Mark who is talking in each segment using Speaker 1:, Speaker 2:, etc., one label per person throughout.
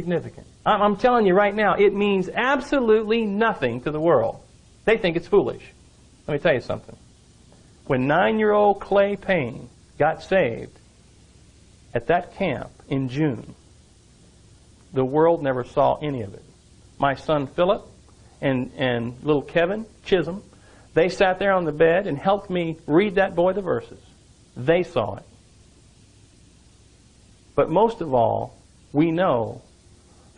Speaker 1: significant. I'm, telling you right now, it means absolutely nothing to the world. They think it's foolish. Let me tell you something. When nine-year-old Clay Payne got saved at that camp in June, the world never saw any of it. My son Philip and, and little Kevin Chisholm, they sat there on the bed and helped me read that boy the verses. They saw it. But most of all, we know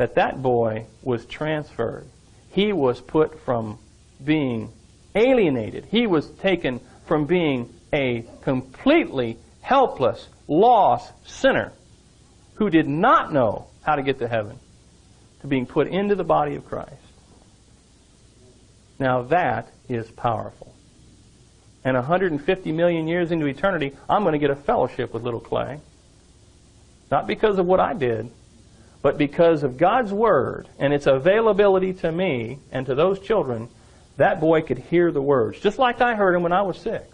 Speaker 1: that that boy was transferred. He was put from being alienated. He was taken from being a completely helpless, lost sinner who did not know how to get to heaven to being put into the body of Christ. Now that is powerful. And 150 million years into eternity, I'm going to get a fellowship with little Clay. Not because of what I did, but because of God's Word and its availability to me and to those children, that boy could hear the words, just like I heard them when I was six.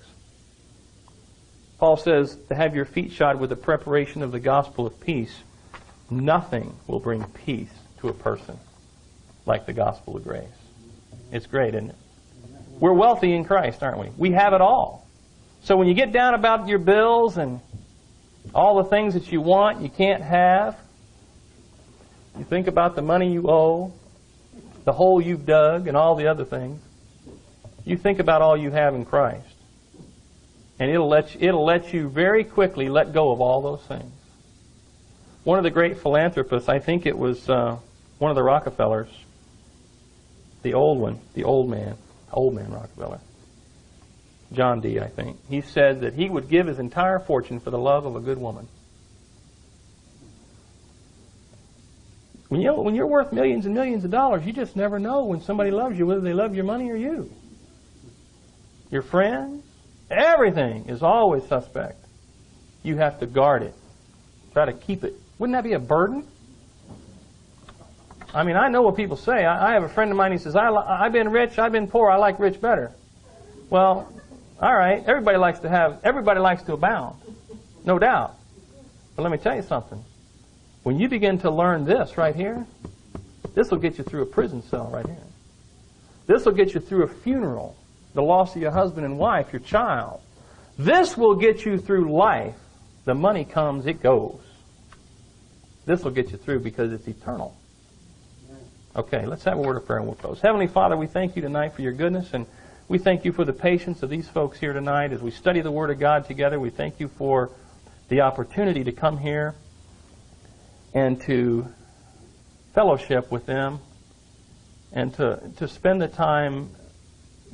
Speaker 1: Paul says to have your feet shod with the preparation of the gospel of peace, nothing will bring peace to a person like the gospel of grace. It's great, isn't it? We're wealthy in Christ, aren't we? We have it all. So when you get down about your bills and all the things that you want you can't have, you think about the money you owe, the hole you've dug, and all the other things. You think about all you have in Christ. And it'll let you, it'll let you very quickly let go of all those things. One of the great philanthropists, I think it was uh, one of the Rockefellers, the old one, the old man, old man Rockefeller, John D., I think, he said that he would give his entire fortune for the love of a good woman. When, you, when you're worth millions and millions of dollars, you just never know when somebody loves you, whether they love your money or you. Your friends, everything is always suspect. You have to guard it. Try to keep it. Wouldn't that be a burden? I mean, I know what people say. I, I have a friend of mine, he says, I, I've been rich, I've been poor, I like rich better. Well, all right, everybody likes to have, everybody likes to abound. No doubt. But let me tell you something. When you begin to learn this right here, this will get you through a prison cell right here. This will get you through a funeral, the loss of your husband and wife, your child. This will get you through life. The money comes, it goes. This will get you through because it's eternal. Okay, let's have a word of prayer and we'll close. Heavenly Father, we thank you tonight for your goodness and we thank you for the patience of these folks here tonight as we study the Word of God together. We thank you for the opportunity to come here and to fellowship with them and to, to spend the time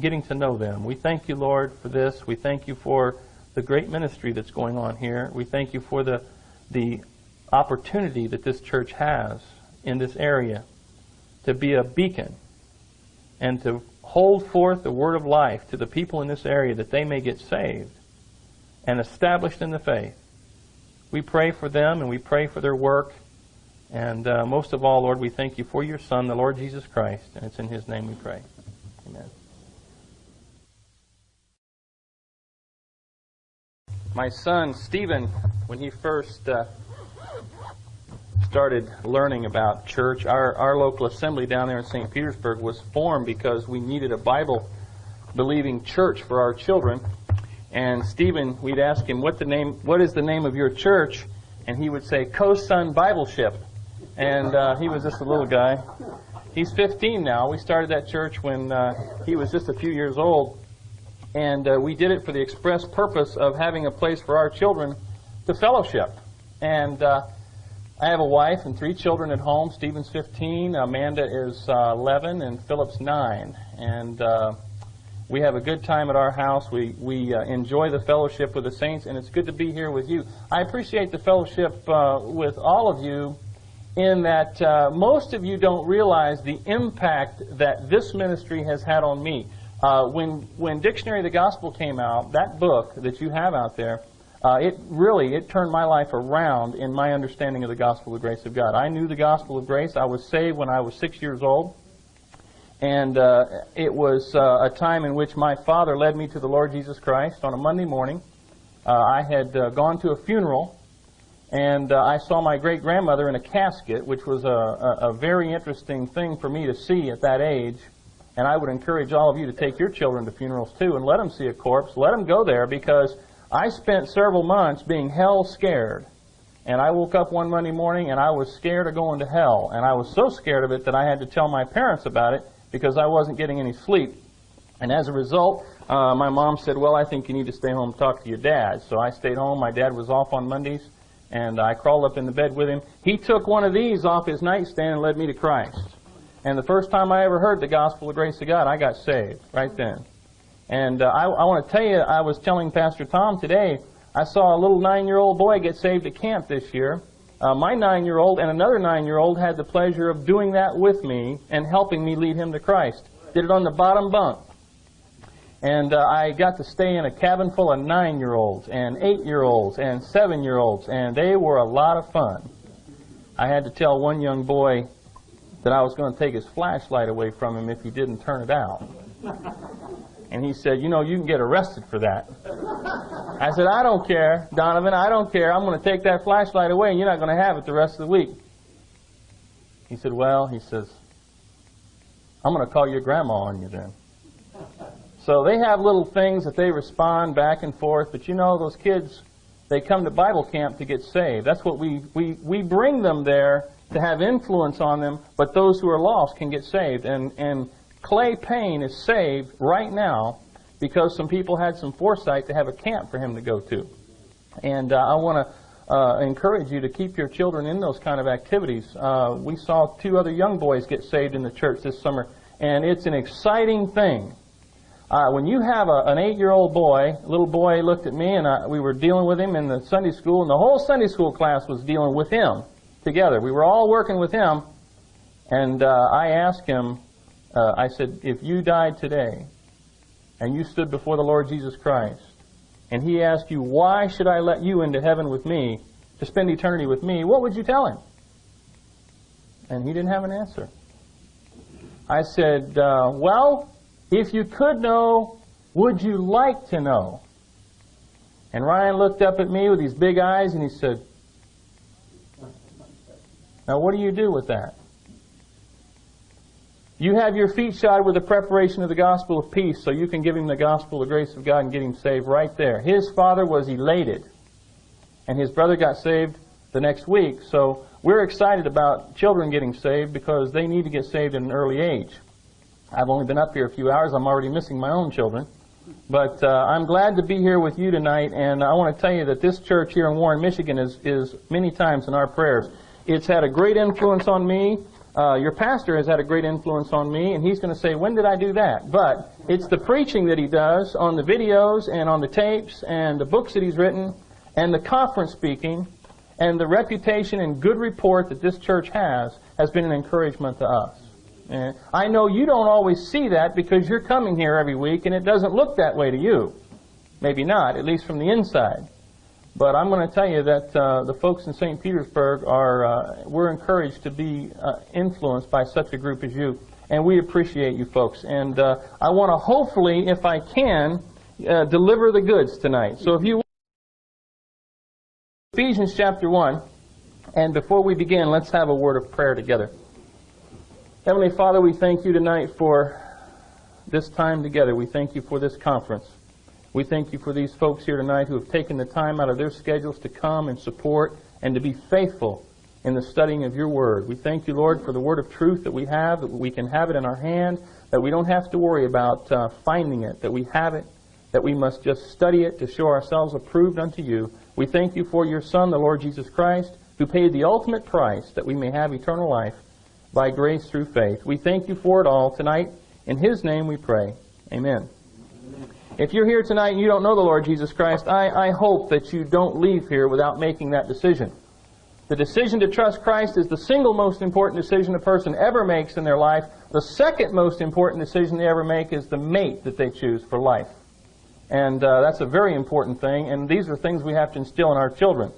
Speaker 1: getting to know them. We thank you, Lord, for this. We thank you for the great ministry that's going on here. We thank you for the, the opportunity that this church has in this area to be a beacon and to hold forth the word of life to the people in this area that they may get saved and established in the faith. We pray for them and we pray for their work. And uh, most of all, Lord, we thank you for your Son, the Lord Jesus Christ. And it's in his name we pray. Amen. My son, Stephen, when he first uh, started learning about church, our, our local assembly down there in St. Petersburg was formed because we needed a Bible believing church for our children. And Stephen, we'd ask him, what, the name, what is the name of your church? And he would say, Co-Son Bibleship. And uh, he was just a little guy. He's 15 now. We started that church when uh, he was just a few years old. And uh, we did it for the express purpose of having a place for our children to fellowship. And uh, I have a wife and three children at home. Stephen's 15, Amanda is uh, 11, and Philip's 9. And uh, we have a good time at our house. We, we uh, enjoy the fellowship with the saints, and it's good to be here with you. I appreciate the fellowship uh, with all of you in that uh, most of you don't realize the impact that this ministry has had on me. Uh, when, when Dictionary of the Gospel came out, that book that you have out there, uh, it really it turned my life around in my understanding of the gospel of the grace of God. I knew the gospel of grace. I was saved when I was six years old, and uh, it was uh, a time in which my father led me to the Lord Jesus Christ on a Monday morning. Uh, I had gone to a funeral, and uh, I saw my great grandmother in a casket, which was a, a, a very interesting thing for me to see at that age. And I would encourage all of you to take your children to funerals too and let them see a corpse. Let them go there because I spent several months being hell scared. And I woke up one Monday morning and I was scared of going to hell. And I was so scared of it that I had to tell my parents about it because I wasn't getting any sleep. And as a result, uh, my mom said, Well, I think you need to stay home and talk to your dad. So I stayed home. My dad was off on Mondays and I crawled up in the bed with him. He took one of these off his nightstand and led me to Christ. And the first time I ever heard the gospel of grace of God, I got saved right then. And uh, I, I want to tell you, I was telling Pastor Tom today, I saw a little nine-year-old boy get saved at camp this year. Uh, my nine-year-old and another nine-year-old had the pleasure of doing that with me and helping me lead him to Christ. Did it on the bottom bunk. And uh, I got to stay in a cabin full of nine-year-olds and eight-year-olds and seven-year-olds, and they were a lot of fun. I had to tell one young boy that I was going to take his flashlight away from him if he didn't turn it out. And he said, You know, you can get arrested for that. I said, I don't care, Donovan, I don't care. I'm going to take that flashlight away and you're not going to have it the rest of the week. He said, Well, he says, I'm going to call your grandma on you then. So they have little things that they respond back and forth, but you know, those kids, they come to Bible camp to get saved. That's what we, we, we bring them there to have influence on them, but those who are lost can get saved. And, and Clay Payne is saved right now because some people had some foresight to have a camp for him to go to. And uh, I want to uh, encourage you to keep your children in those kind of activities. Uh, we saw two other young boys get saved in the church this summer, and it's an exciting thing uh, when you have a, an eight-year-old boy, a little boy looked at me, and I, we were dealing with him in the Sunday school, and the whole Sunday school class was dealing with him together. We were all working with him, and uh, I asked him, uh, I said, if you died today, and you stood before the Lord Jesus Christ, and he asked you, why should I let you into heaven with me, to spend eternity with me, what would you tell him? And he didn't have an answer. I said, uh, well, if you could know, would you like to know? And Ryan looked up at me with these big eyes and he said, Now what do you do with that? You have your feet shod with the preparation of the gospel of peace so you can give him the gospel the grace of God and get him saved right there. His father was elated. And his brother got saved the next week. So we're excited about children getting saved because they need to get saved at an early age. I've only been up here a few hours. I'm already missing my own children. But uh, I'm glad to be here with you tonight, and I want to tell you that this church here in Warren, Michigan is, is many times in our prayers. It's had a great influence on me. Uh, your pastor has had a great influence on me, and he's going to say, when did I do that? But it's the preaching that he does on the videos and on the tapes and the books that he's written and the conference speaking and the reputation and good report that this church has has been an encouragement to us. And I know you don't always see that because you're coming here every week and it doesn't look that way to you. Maybe not, at least from the inside. But I'm going to tell you that uh, the folks in St. Petersburg are, uh, we're encouraged to be uh, influenced by such a group as you. And we appreciate you folks. And uh, I want to hopefully, if I can, uh, deliver the goods tonight. So if you Ephesians chapter 1, and before we begin, let's have a word of prayer together. Heavenly Father, we thank you tonight for this time together. We thank you for this conference. We thank you for these folks here tonight who have taken the time out of their schedules to come and support and to be faithful in the studying of your word. We thank you, Lord, for the word of truth that we have, that we can have it in our hand, that we don't have to worry about uh, finding it, that we have it, that we must just study it to show ourselves approved unto you. We thank you for your Son, the Lord Jesus Christ, who paid the ultimate price that we may have eternal life by grace through faith. We thank you for it all tonight. In His name we pray. Amen. If you're here tonight and you don't know the Lord Jesus Christ, I, I hope that you don't leave here without making that decision. The decision to trust Christ is the single most important decision a person ever makes in their life. The second most important decision they ever make is the mate that they choose for life. And uh, that's a very important thing, and these are things we have to instill in our children.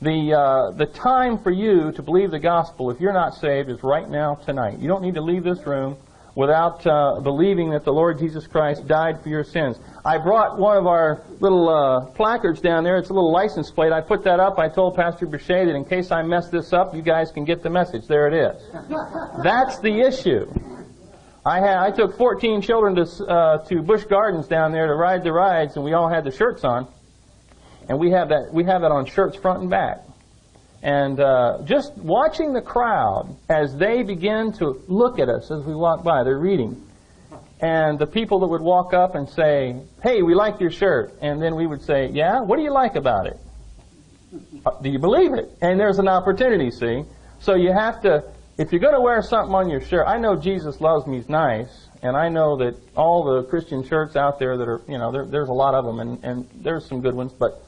Speaker 1: The, uh, the time for you to believe the gospel, if you're not saved, is right now, tonight. You don't need to leave this room without uh, believing that the Lord Jesus Christ died for your sins. I brought one of our little uh, placards down there. It's a little license plate. I put that up. I told Pastor Boucher that in case I mess this up, you guys can get the message. There it is. That's the issue. I had I took 14 children to uh, to Busch Gardens down there to ride the rides, and we all had the shirts on, and we have that we have that on shirts front and back. And uh, just watching the crowd as they begin to look at us as we walk by, they're reading. And the people that would walk up and say, Hey, we like your shirt. And then we would say, Yeah, what do you like about it? Uh, do you believe it? And there's an opportunity, see? So you have to, if you're going to wear something on your shirt, I know Jesus loves me, he's nice. And I know that all the Christian shirts out there that are, you know, there, there's a lot of them, and, and there's some good ones. But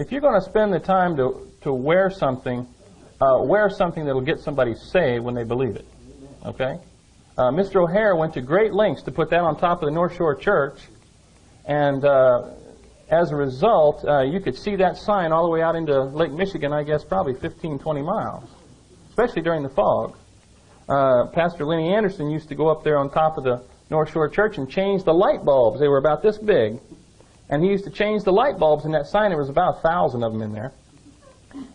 Speaker 1: if you're going to spend the time to, to wear something, uh, wear something that'll get somebody saved when they believe it. Okay? Uh, Mr. O'Hair went to great lengths to put that on top of the North Shore Church, and uh, as a result, uh, you could see that sign all the way out into Lake Michigan, I guess probably 15, 20 miles, especially during the fog. Uh, Pastor Lenny Anderson used to go up there on top of the North Shore Church and change the light bulbs. They were about this big. And he used to change the light bulbs in that sign. There was about a thousand of them in there.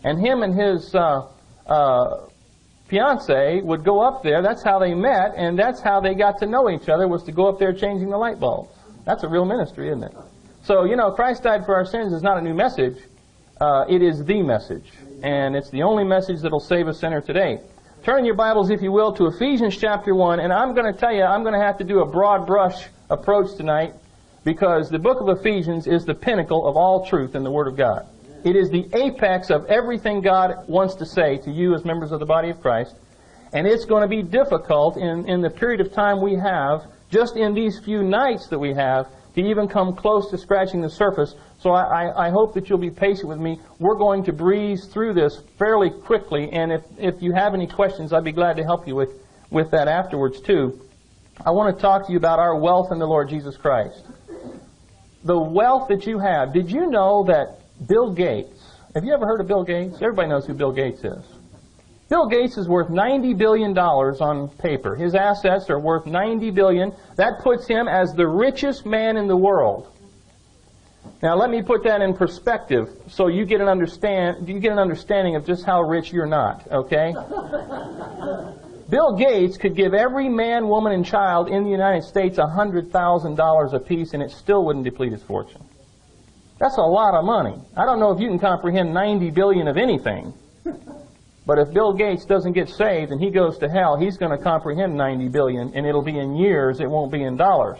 Speaker 1: And him and his uh, uh, fiance would go up there. That's how they met, and that's how they got to know each other. Was to go up there changing the light bulbs. That's a real ministry, isn't it? So you know, Christ died for our sins is not a new message. Uh, it is the message, and it's the only message that'll save a sinner today. Turn your Bibles, if you will, to Ephesians chapter one, and I'm going to tell you, I'm going to have to do a broad brush approach tonight because the book of Ephesians is the pinnacle of all truth in the Word of God. It is the apex of everything God wants to say to you as members of the body of Christ. And it's going to be difficult in, in the period of time we have, just in these few nights that we have, to even come close to scratching the surface. So I, I, I hope that you'll be patient with me. We're going to breeze through this fairly quickly, and if, if you have any questions, I'd be glad to help you with, with that afterwards too. I want to talk to you about our wealth in the Lord Jesus Christ. The wealth that you have. Did you know that Bill Gates. Have you ever heard of Bill Gates? Everybody knows who Bill Gates is. Bill Gates is worth $90 billion on paper. His assets are worth 90 billion. That puts him as the richest man in the world. Now let me put that in perspective so you get an understand you get an understanding of just how rich you're not, okay? Bill Gates could give every man, woman, and child in the United States $100,000 apiece and it still wouldn't deplete his fortune. That's a lot of money. I don't know if you can comprehend 90 billion of anything. But if Bill Gates doesn't get saved and he goes to hell, he's going to comprehend 90 billion and it'll be in years, it won't be in dollars.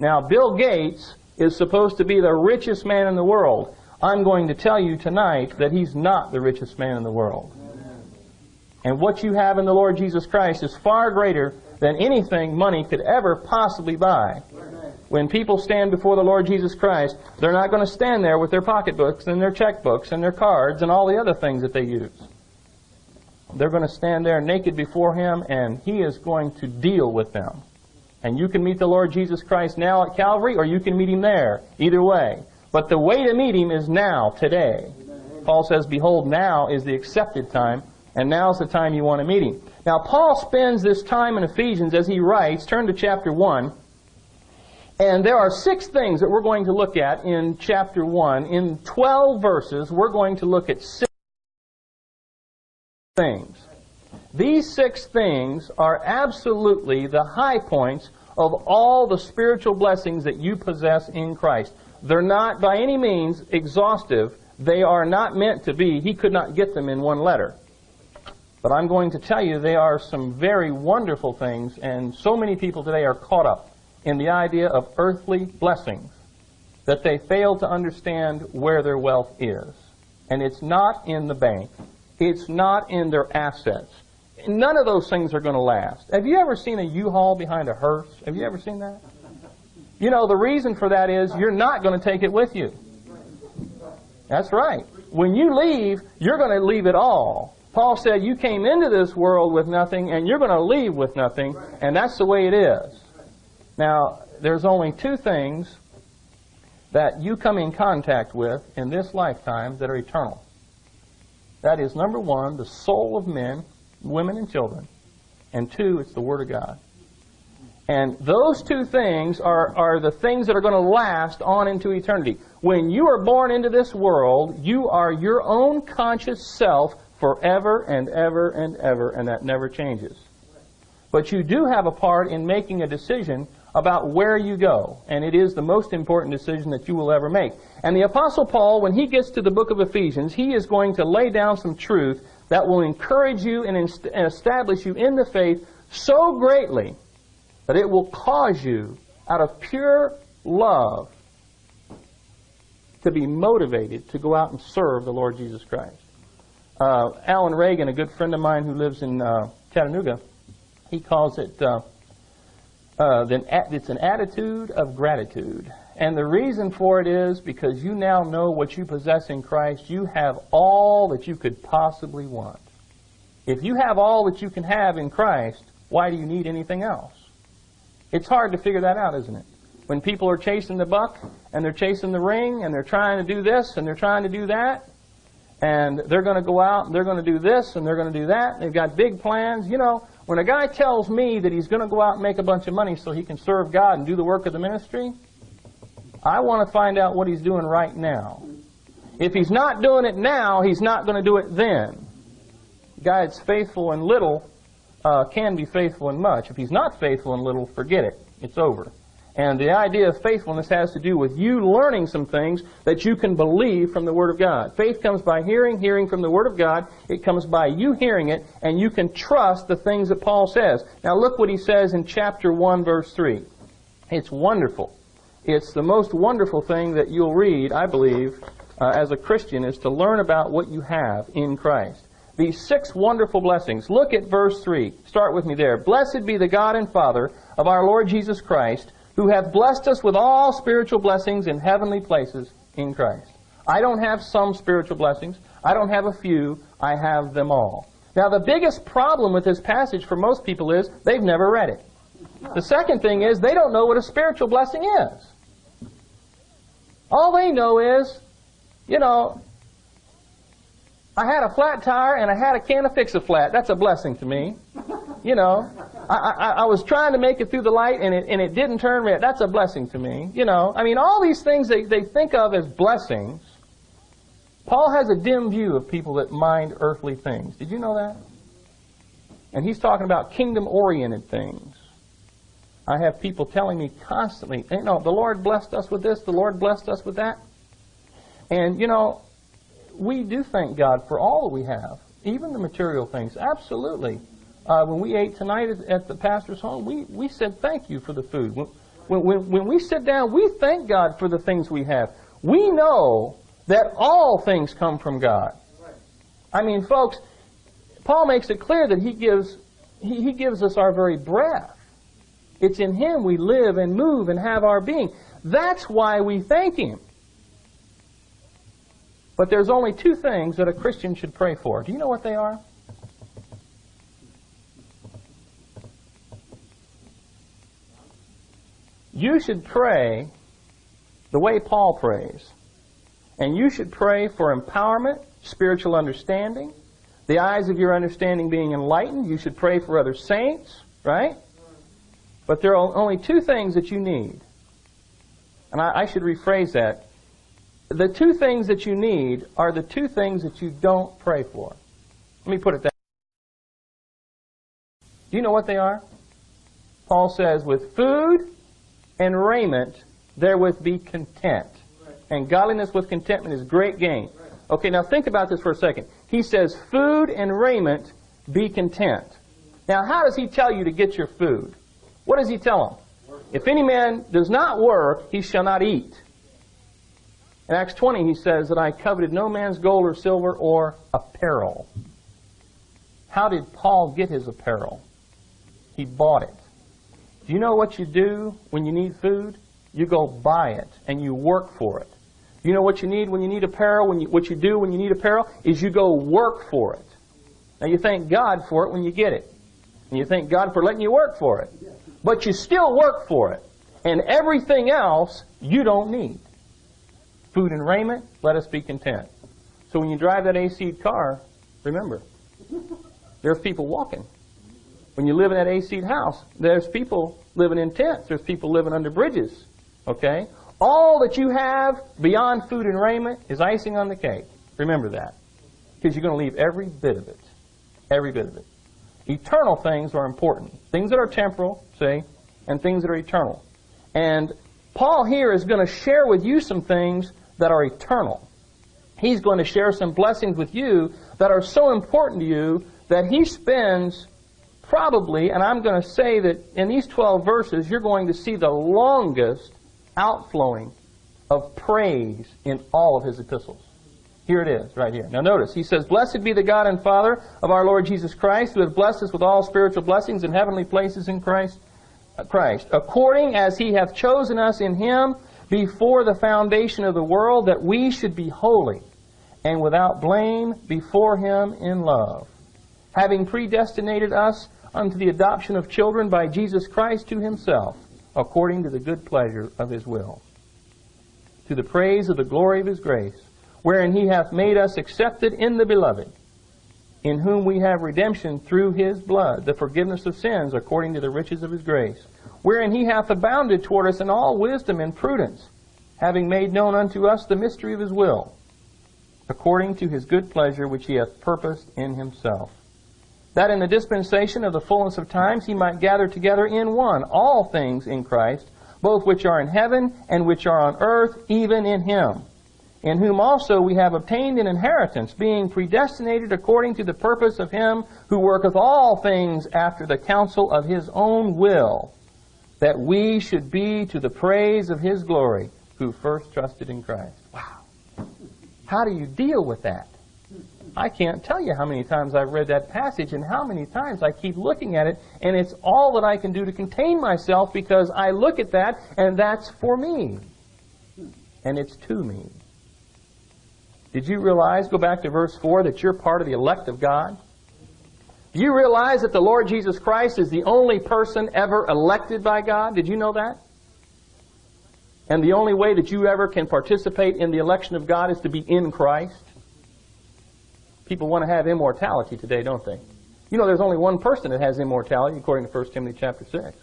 Speaker 1: Now, Bill Gates is supposed to be the richest man in the world. I'm going to tell you tonight that he's not the richest man in the world. And what you have in the Lord Jesus Christ is far greater than anything money could ever possibly buy when people stand before the Lord Jesus Christ, they're not going to stand there with their pocketbooks and their checkbooks and their cards and all the other things that they use. They're going to stand there naked before Him and He is going to deal with them. And you can meet the Lord Jesus Christ now at Calvary or you can meet Him there. Either way. But the way to meet Him is now, today. Paul says, Behold, now is the accepted time, and now's the time you want to meet Him. Now, Paul spends this time in Ephesians as he writes, turn to chapter 1, and there are six things that we're going to look at in chapter 1. In 12 verses, we're going to look at six things. These six things are absolutely the high points of all the spiritual blessings that you possess in Christ. They're not by any means exhaustive. They are not meant to be. He could not get them in one letter. But I'm going to tell you they are some very wonderful things, and so many people today are caught up in the idea of earthly blessings that they fail to understand where their wealth is. And it's not in the bank. It's not in their assets. None of those things are going to last. Have you ever seen a U-Haul behind a hearse? Have you ever seen that? You know, the reason for that is you're not going to take it with you. That's right. When you leave, you're going to leave it all. Paul said you came into this world with nothing and you're going to leave with nothing, and that's the way it is. Now, there's only two things that you come in contact with in this lifetime that are eternal. That is, number one, the soul of men, women, and children. And two, it's the Word of God. And those two things are, are the things that are going to last on into eternity. When you are born into this world, you are your own conscious self forever and ever and ever, and that never changes. But you do have a part in making a decision about where you go, and it is the most important decision that you will ever make. And the Apostle Paul, when he gets to the book of Ephesians, he is going to lay down some truth that will encourage you and establish you in the faith so greatly that it will cause you, out of pure love, to be motivated to go out and serve the Lord Jesus Christ. Uh, Alan Reagan, a good friend of mine who lives in uh, Chattanooga, he calls it uh, uh it's an attitude of gratitude. And the reason for it is because you now know what you possess in Christ. You have all that you could possibly want. If you have all that you can have in Christ, why do you need anything else? It's hard to figure that out, isn't it? When people are chasing the buck and they're chasing the ring and they're trying to do this and they're trying to do that and they're going to go out and they're going to do this and they're going to do that. They've got big plans. You know, when a guy tells me that he's going to go out and make a bunch of money so he can serve God and do the work of the ministry, I want to find out what he's doing right now. If he's not doing it now, he's not going to do it then. The guy that's faithful in little uh, can be faithful in much. If he's not faithful in little, forget it. It's over. And the idea of faithfulness has to do with you learning some things that you can believe from the Word of God. Faith comes by hearing, hearing from the Word of God. It comes by you hearing it, and you can trust the things that Paul says. Now look what he says in chapter 1, verse 3. It's wonderful. It's the most wonderful thing that you'll read, I believe, uh, as a Christian, is to learn about what you have in Christ these six wonderful blessings. Look at verse 3. Start with me there. Blessed be the God and Father of our Lord Jesus Christ, who hath blessed us with all spiritual blessings in heavenly places in Christ. I don't have some spiritual blessings. I don't have a few. I have them all. Now, the biggest problem with this passage for most people is they've never read it. The second thing is they don't know what a spiritual blessing is. All they know is, you know, I had a flat tire and I had a can of Fix-A-Flat. That's a blessing to me. You know, I, I, I, was trying to make it through the light and it, and it didn't turn red. That's a blessing to me. You know, I mean, all these things they, they think of as blessings. Paul has a dim view of people that mind earthly things. Did you know that? And he's talking about kingdom-oriented things. I have people telling me constantly, you know, the Lord blessed us with this, the Lord blessed us with that. And, you know, we do thank God for all that we have, even the material things. Absolutely. Uh, when we ate tonight at, at, the pastor's home, we, we said thank you for the food. When, when, when we sit down, we thank God for the things we have. We know that all things come from God. I mean, folks, Paul makes it clear that he gives, he, he gives us our very breath. It's in Him we live and move and have our being. That's why we thank Him. But there's only two things that a Christian should pray for. Do you know what they are? You should pray the way Paul prays. And you should pray for empowerment, spiritual understanding, the eyes of your understanding being enlightened. You should pray for other saints, right? But there are only two things that you need. And I, I should rephrase that the two things that you need are the two things that you don't pray for. Let me put it that way. Do you know what they are? Paul says, with food and raiment therewith be content. And godliness with contentment is great gain. Okay, now think about this for a second. He says, food and raiment be content. Now, how does he tell you to get your food? What does he tell them? If any man does not work, he shall not eat. In Acts 20, he says that I coveted no man's gold or silver or apparel. How did Paul get his apparel? He bought it. Do you know what you do when you need food? You go buy it and you work for it. You know what you need when you need apparel? When you, what you do when you need apparel is you go work for it. Now you thank God for it when you get it. And you thank God for letting you work for it. But you still work for it. And everything else you don't need food and raiment, let us be content. So when you drive that AC car, remember, there's people walking. When you live in that AC house, there's people living in tents. There's people living under bridges. Okay? All that you have beyond food and raiment is icing on the cake. Remember that. Because you're going to leave every bit of it. Every bit of it. Eternal things are important. Things that are temporal, see, and things that are eternal. And Paul here is going to share with you some things that are eternal. He's going to share some blessings with you that are so important to you that he spends probably, and I'm going to say that in these 12 verses, you're going to see the longest outflowing of praise in all of his epistles. Here it is, right here. Now notice, he says, Blessed be the God and Father of our Lord Jesus Christ, who has blessed us with all spiritual blessings in heavenly places in Christ, uh, Christ, according as he hath chosen us in him before the foundation of the world, that we should be holy and without blame before him in love, having predestinated us unto the adoption of children by Jesus Christ to himself, according to the good pleasure of his will, to the praise of the glory of his grace, wherein he hath made us accepted in the beloved, in whom we have redemption through his blood, the forgiveness of sins according to the riches of his grace, wherein he hath abounded toward us in all wisdom and prudence, having made known unto us the mystery of his will, according to his good pleasure which he hath purposed in himself that in the dispensation of the fullness of times he might gather together in one all things in Christ, both which are in heaven and which are on earth, even in him, in whom also we have obtained an inheritance, being predestinated according to the purpose of him who worketh all things after the counsel of his own will, that we should be to the praise of his glory, who first trusted in Christ. Wow. How do you deal with that? I can't tell you how many times I've read that passage and how many times I keep looking at it, and it's all that I can do to contain myself because I look at that and that's for me. And it's to me. Did you realize, go back to verse 4, that you're part of the elect of God? Do you realize that the Lord Jesus Christ is the only person ever elected by God? Did you know that? And the only way that you ever can participate in the election of God is to be in Christ? People want to have immortality today, don't they? You know, there's only one person that has immortality, according to 1 Timothy chapter 6.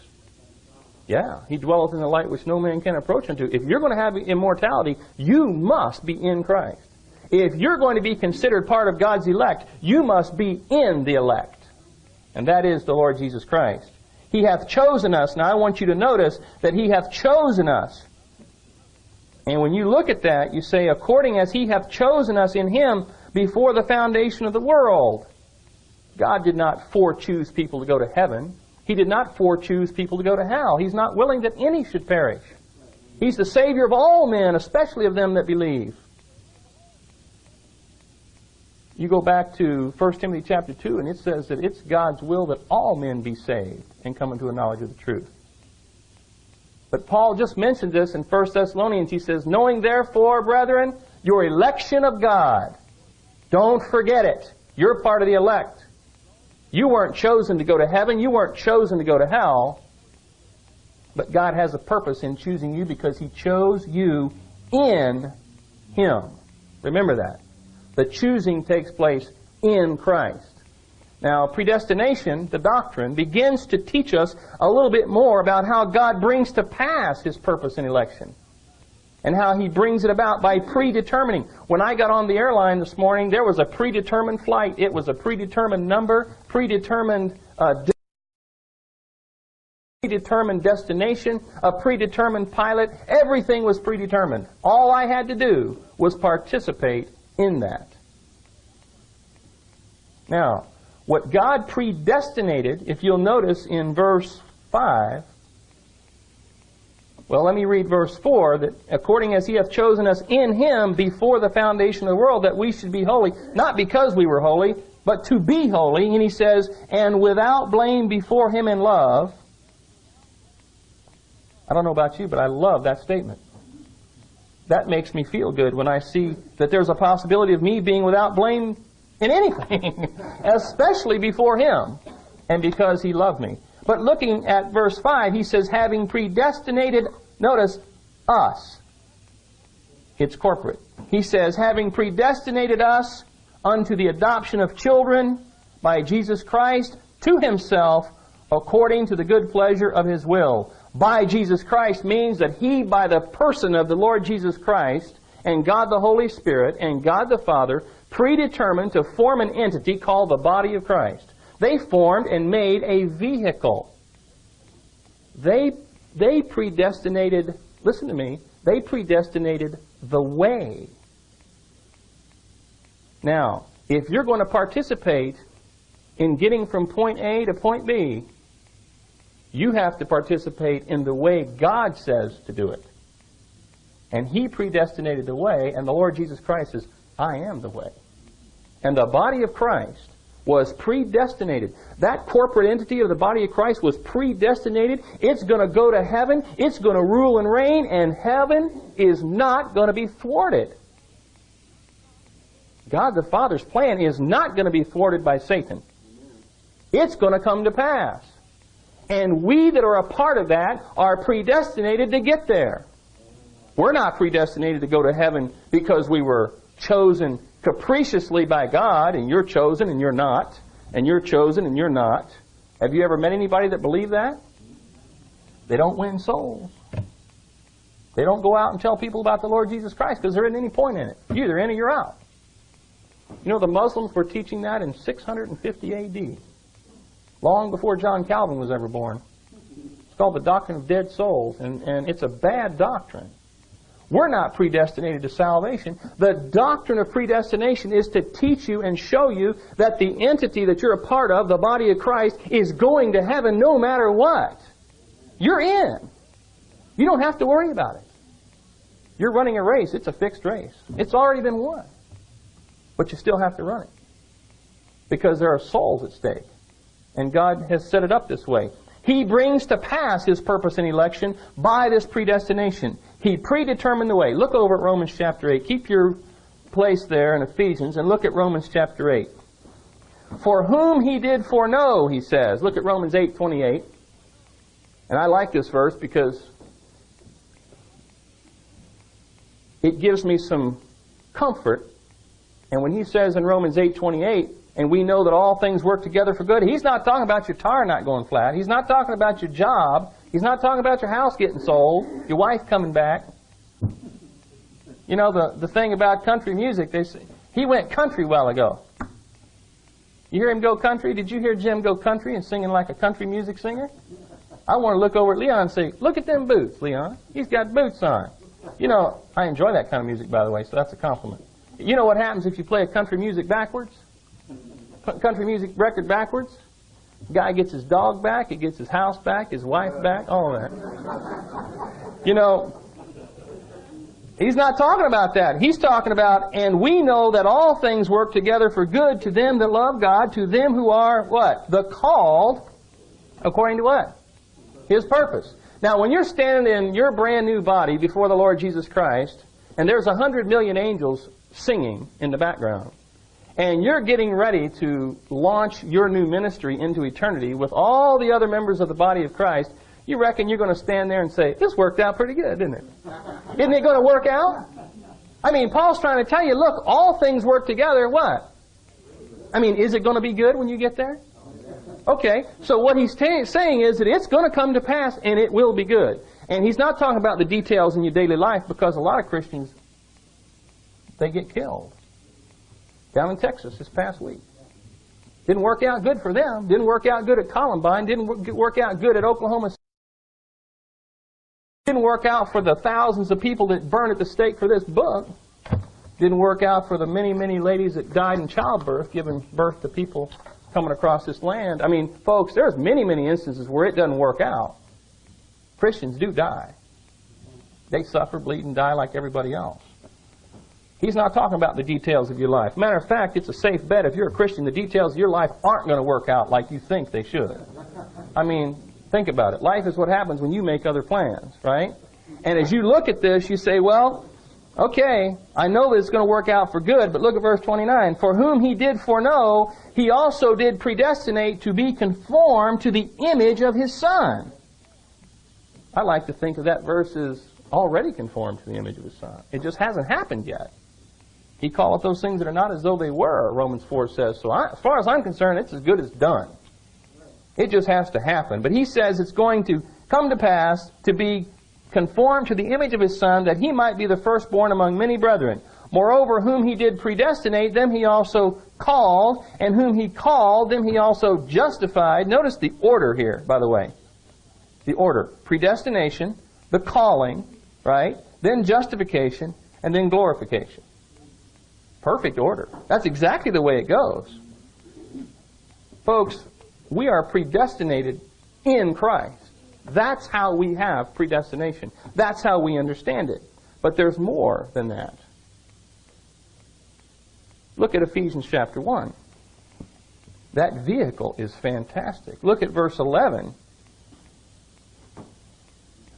Speaker 1: Yeah, he dwelleth in the light which no man can approach unto. If you're going to have immortality, you must be in Christ. If you're going to be considered part of God's elect, you must be in the elect. And that is the Lord Jesus Christ. He hath chosen us. Now I want you to notice that He hath chosen us. And when you look at that, you say, according as He hath chosen us in Him before the foundation of the world. God did not forechoose people to go to heaven. He did not forechoose people to go to hell. He's not willing that any should perish. He's the Savior of all men, especially of them that believe. You go back to 1 Timothy chapter 2, and it says that it's God's will that all men be saved and come into a knowledge of the truth. But Paul just mentioned this in 1 Thessalonians. He says, Knowing therefore, brethren, your election of God, don't forget it. You're part of the elect. You weren't chosen to go to heaven. You weren't chosen to go to hell. But God has a purpose in choosing you because He chose you in Him. Remember that. The choosing takes place in Christ. Now, predestination, the doctrine, begins to teach us a little bit more about how God brings to pass His purpose in election and how he brings it about by predetermining. When I got on the airline this morning, there was a predetermined flight. It was a predetermined number, predetermined uh, predetermined destination, a predetermined pilot. Everything was predetermined. All I had to do was participate in that. Now, what God predestinated, if you'll notice in verse 5, well, let me read verse 4 that according as he hath chosen us in him before the foundation of the world, that we should be holy, not because we were holy, but to be holy. And he says, and without blame before him in love. I don't know about you, but I love that statement. That makes me feel good when I see that there's a possibility of me being without blame in anything, especially before him, and because he loved me. But looking at verse 5, he says, having predestinated Notice, us. It's corporate. He says, having predestinated us unto the adoption of children by Jesus Christ to himself according to the good pleasure of his will. By Jesus Christ means that he, by the person of the Lord Jesus Christ, and God the Holy Spirit, and God the Father, predetermined to form an entity called the body of Christ. They formed and made a vehicle. They, they predestinated, listen to me, they predestinated the way. Now, if you're going to participate in getting from point A to point B, you have to participate in the way God says to do it. And He predestinated the way, and the Lord Jesus Christ says, I am the way. And the body of Christ was predestinated. That corporate entity of the body of Christ was predestinated. It's going to go to heaven. It's going to rule and reign, and heaven is not going to be thwarted. God the Father's plan is not going to be thwarted by Satan. It's going to come to pass. And we that are a part of that are predestinated to get there. We're not predestinated to go to heaven because we were chosen capriciously by God, and you're chosen and you're not, and you're chosen and you're not. Have you ever met anybody that believed that? They don't win souls. They don't go out and tell people about the Lord Jesus Christ because there isn't any point in it. You're either in or you're out. You know, the Muslims were teaching that in 650 AD, long before John Calvin was ever born. It's called the doctrine of dead souls, and, and it's a bad doctrine. We're not predestinated to salvation. The doctrine of predestination is to teach you and show you that the entity that you're a part of, the body of Christ, is going to heaven no matter what. You're in. You don't have to worry about it. You're running a race. It's a fixed race. It's already been won. But you still have to run it. Because there are souls at stake. And God has set it up this way. He brings to pass His purpose in election by this predestination. He predetermined the way. Look over at Romans chapter 8. Keep your place there in Ephesians and look at Romans chapter 8. For whom he did foreknow, he says. Look at Romans 8, 28. And I like this verse because it gives me some comfort. And when he says in Romans 8, 28, and we know that all things work together for good, he's not talking about your tire not going flat. He's not talking about your job. He's not talking about your house getting sold, your wife coming back. You know, the, the thing about country music, they say, he went country while ago. You hear him go country? Did you hear Jim go country and singing like a country music singer? I want to look over at Leon and say, look at them boots, Leon. He's got boots on. You know, I enjoy that kind of music, by the way, so that's a compliment. You know what happens if you play a country music backwards? Country music record backwards? Guy gets his dog back, he gets his house back, his wife back, all that. You know, he's not talking about that. He's talking about, and we know that all things work together for good to them that love God, to them who are what? The called, according to what? His purpose. Now, when you're standing in your brand new body before the Lord Jesus Christ, and there's a hundred million angels singing in the background, and you're getting ready to launch your new ministry into eternity with all the other members of the body of Christ, you reckon you're going to stand there and say, this worked out pretty good, didn't it? Isn't it going to work out? I mean, Paul's trying to tell you, look, all things work together, what? I mean, is it going to be good when you get there? Okay, so what he's t- saying is that it's going to come to pass and it will be good. And he's not talking about the details in your daily life because a lot of Christians, they get killed down in Texas this past week. Didn't work out good for them. Didn't work out good at Columbine. Didn't work out good at Oklahoma. City. Didn't work out for the thousands of people that burned at the stake for this book. Didn't work out for the many, many ladies that died in childbirth, giving birth to people coming across this land. I mean, folks, there's many, many instances where it doesn't work out. Christians do die. They suffer, bleed, and die like everybody else. He's not talking about the details of your life. Matter of fact, it's a safe bet if you're a Christian, the details of your life aren't going to work out like you think they should. I mean, think about it. Life is what happens when you make other plans, right? And as you look at this, you say, well, okay, I know that it's going to work out for good, but look at verse 29. For whom he did foreknow, he also did predestinate to be conformed to the image of his Son. I like to think of that verse as already conformed to the image of his Son. It just hasn't happened yet. He calleth those things that are not as though they were, Romans 4 says. So I, as far as I'm concerned, it's as good as done. It just has to happen. But he says it's going to come to pass to be conformed to the image of his Son, that he might be the firstborn among many brethren. Moreover, whom he did predestinate, them he also called, and whom he called, them he also justified. Notice the order here, by the way. The order. Predestination, the calling, right? Then justification, and then glorification. Perfect order. That's exactly the way it goes. Folks, we are predestinated in Christ. That's how we have predestination. That's how we understand it. But there's more than that. Look at Ephesians chapter 1. That vehicle is fantastic. Look at verse 11.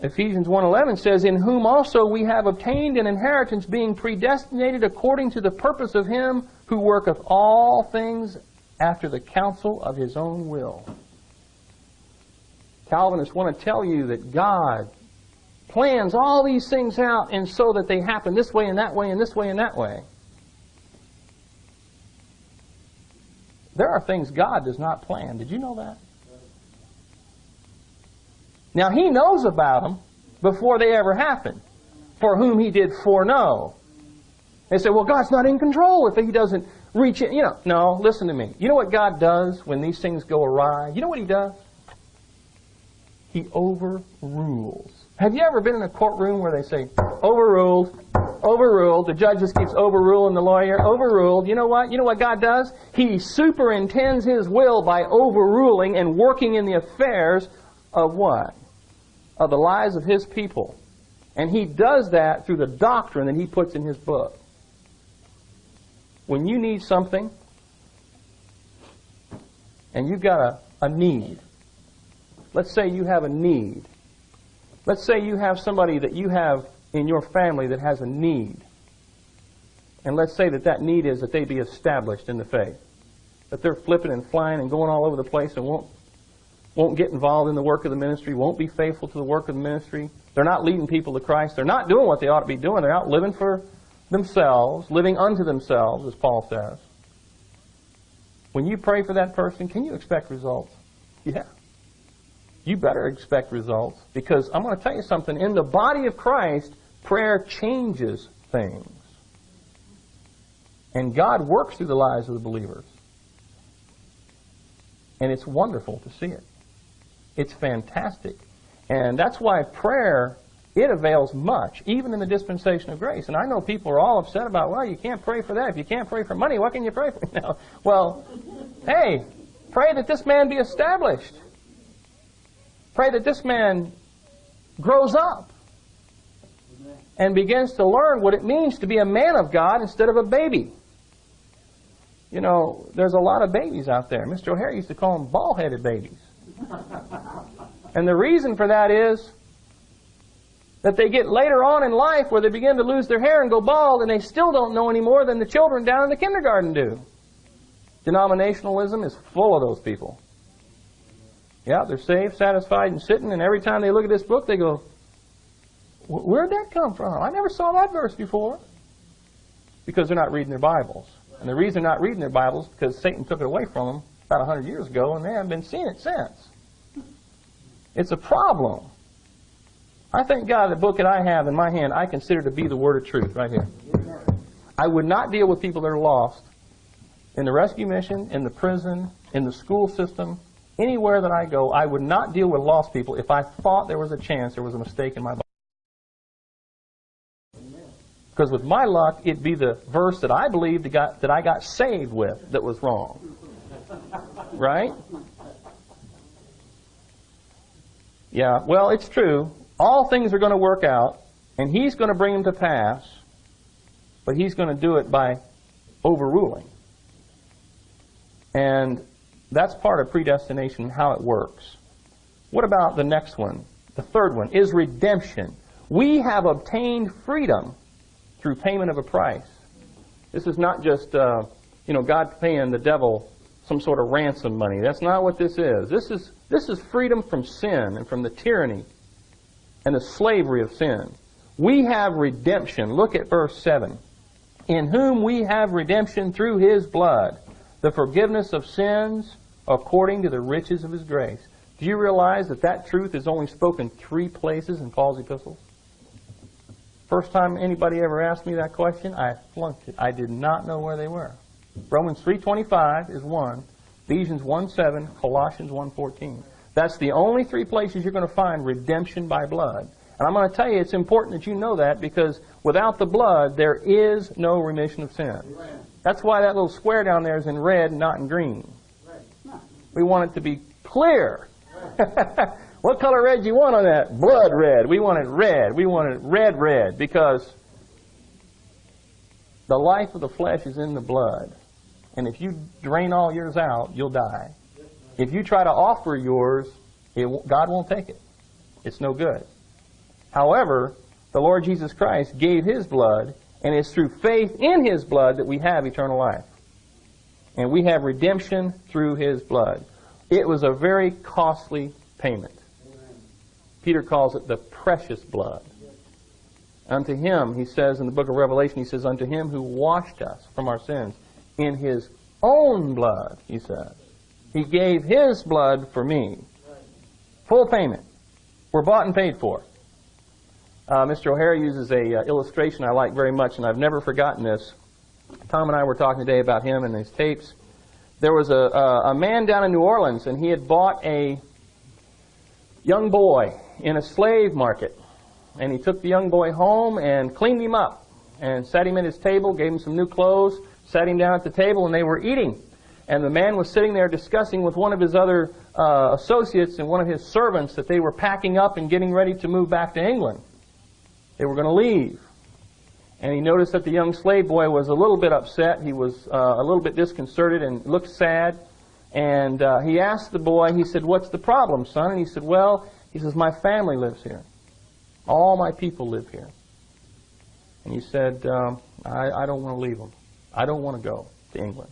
Speaker 1: Ephesians 1:11 says, "In whom also we have obtained an inheritance, being predestinated according to the purpose of him who worketh all things after the counsel of his own will." Calvinists want to tell you that God plans all these things out and so that they happen this way and that way and this way and that way. There are things God does not plan. Did you know that? Now, He knows about them before they ever happen, for whom He did foreknow. They say, well, God's not in control if He doesn't reach it. You know, no, listen to me. You know what God does when these things go awry? You know what He does? He overrules. Have you ever been in a courtroom where they say, overruled, overruled, the judge just keeps overruling the lawyer, overruled. You know what? You know what God does? He superintends His will by overruling and working in the affairs of what? Of the lives of His people. And He does that through the doctrine that He puts in His book. When you need something, and you've got a, a need, let's say you have a need. Let's say you have somebody that you have in your family that has a need. And let's say that that need is that they be established in the faith. That they're flipping and flying and going all over the place and won't, won't get involved in the work of the ministry, won't be faithful to the work of the ministry. They're not leading people to Christ. They're not doing what they ought to be doing. They're out living for themselves, living unto themselves, as Paul says. When you pray for that person, can you expect results? Yeah you better expect results because I'm going to tell you something. In the body of Christ, prayer changes things. And God works through the lives of the believers. And it's wonderful to see it. It's fantastic. And that's why prayer, it avails much, even in the dispensation of grace. And I know people are all upset about, well, you can't pray for that. If you can't pray for money, what can you pray for? No. Well, hey, pray that this man be established. Pray that this man grows up and begins to learn what it means to be a man of God instead of a baby. You know, there's a lot of babies out there. Mr. O'Hair used to call them ball-headed babies. And the reason for that is that they get later on in life where they begin to lose their hair and go bald and they still don't know any more than the children down in the kindergarten do. Denominationalism is full of those people. Yeah, they're saved, satisfied, and sitting, and every time they look at this book, they go, Where'd that come from? I never saw that verse before. Because they're not reading their Bibles. And the reason they're not reading their Bibles is because Satan took it away from them about 100 years ago, and they haven't been seeing it since. It's a problem. I thank God the book that I have in my hand I consider to be the word of truth right here. I would not deal with people that are lost in the rescue mission, in the prison, in the school system, Anywhere that I go, I would not deal with lost people if I thought there was a chance there was a mistake in my Bible. Because with my luck, it'd be the verse that I believed got, that I got saved with that was wrong. Right? Yeah, well, it's true. All things are going to work out, and He's going to bring them to pass, but He's going to do it by overruling. And that's part of predestination, how it works. What about the next one? The third one is redemption. We have obtained freedom through payment of a price. This is not just, uh, you know, God paying the devil some sort of ransom money. That's not what this is. This is this is freedom from sin and from the tyranny and the slavery of sin. We have redemption. Look at verse 7. In whom we have redemption through his blood, the forgiveness of sins according to the riches of his grace. Do you realize that that truth is only spoken three places in Paul's epistles? First time anybody ever asked me that question, I flunked it. I did not know where they were. Romans 3.25 is one. Ephesians 1.7, Colossians 1.14. That's the only three places you're going to find redemption by blood. And I'm going to tell you, it's important that you know that because without the blood, there is no remission of sin. That's why that little square down there is in red, not in green. We want it to be clear. what color red do you want on that? Blood red. We want it red. We want it red, red because the life of the flesh is in the blood. And if you drain all yours out, you'll die. If you try to offer yours, it, God won't take it. It's no good. However, the Lord Jesus Christ gave His blood, and it's through faith in His blood that we have eternal life. And we have redemption through His blood. It was a very costly payment. Peter calls it the precious blood. Unto him, he says in the book of Revelation, he says, Unto him who washed us from our sins in his own blood, he says. He gave his blood for me. Full payment. We're bought and paid for. Uh, Mr. O'Hair uses a uh, illustration I like very much, and I've never forgotten this. Tom and I were talking today about him and his tapes. There was a, a, a man down in New Orleans, and he had bought a young boy in a slave market. And he took the young boy home and cleaned him up and sat him at his table, gave him some new clothes, him down at the table, and they were eating. And the man was sitting there discussing with one of his other uh, associates and one of his servants that they were packing up and getting ready to move back to England. They were going to leave. And he noticed that the young slave boy was a little bit upset. He was uh, a little bit disconcerted and looked sad. And uh, he asked the boy, he said, What's the problem, son? And he said, Well, he says, My family lives here. All my people live here. And he said, um, I, I don't want to leave them. I don't want to go to England.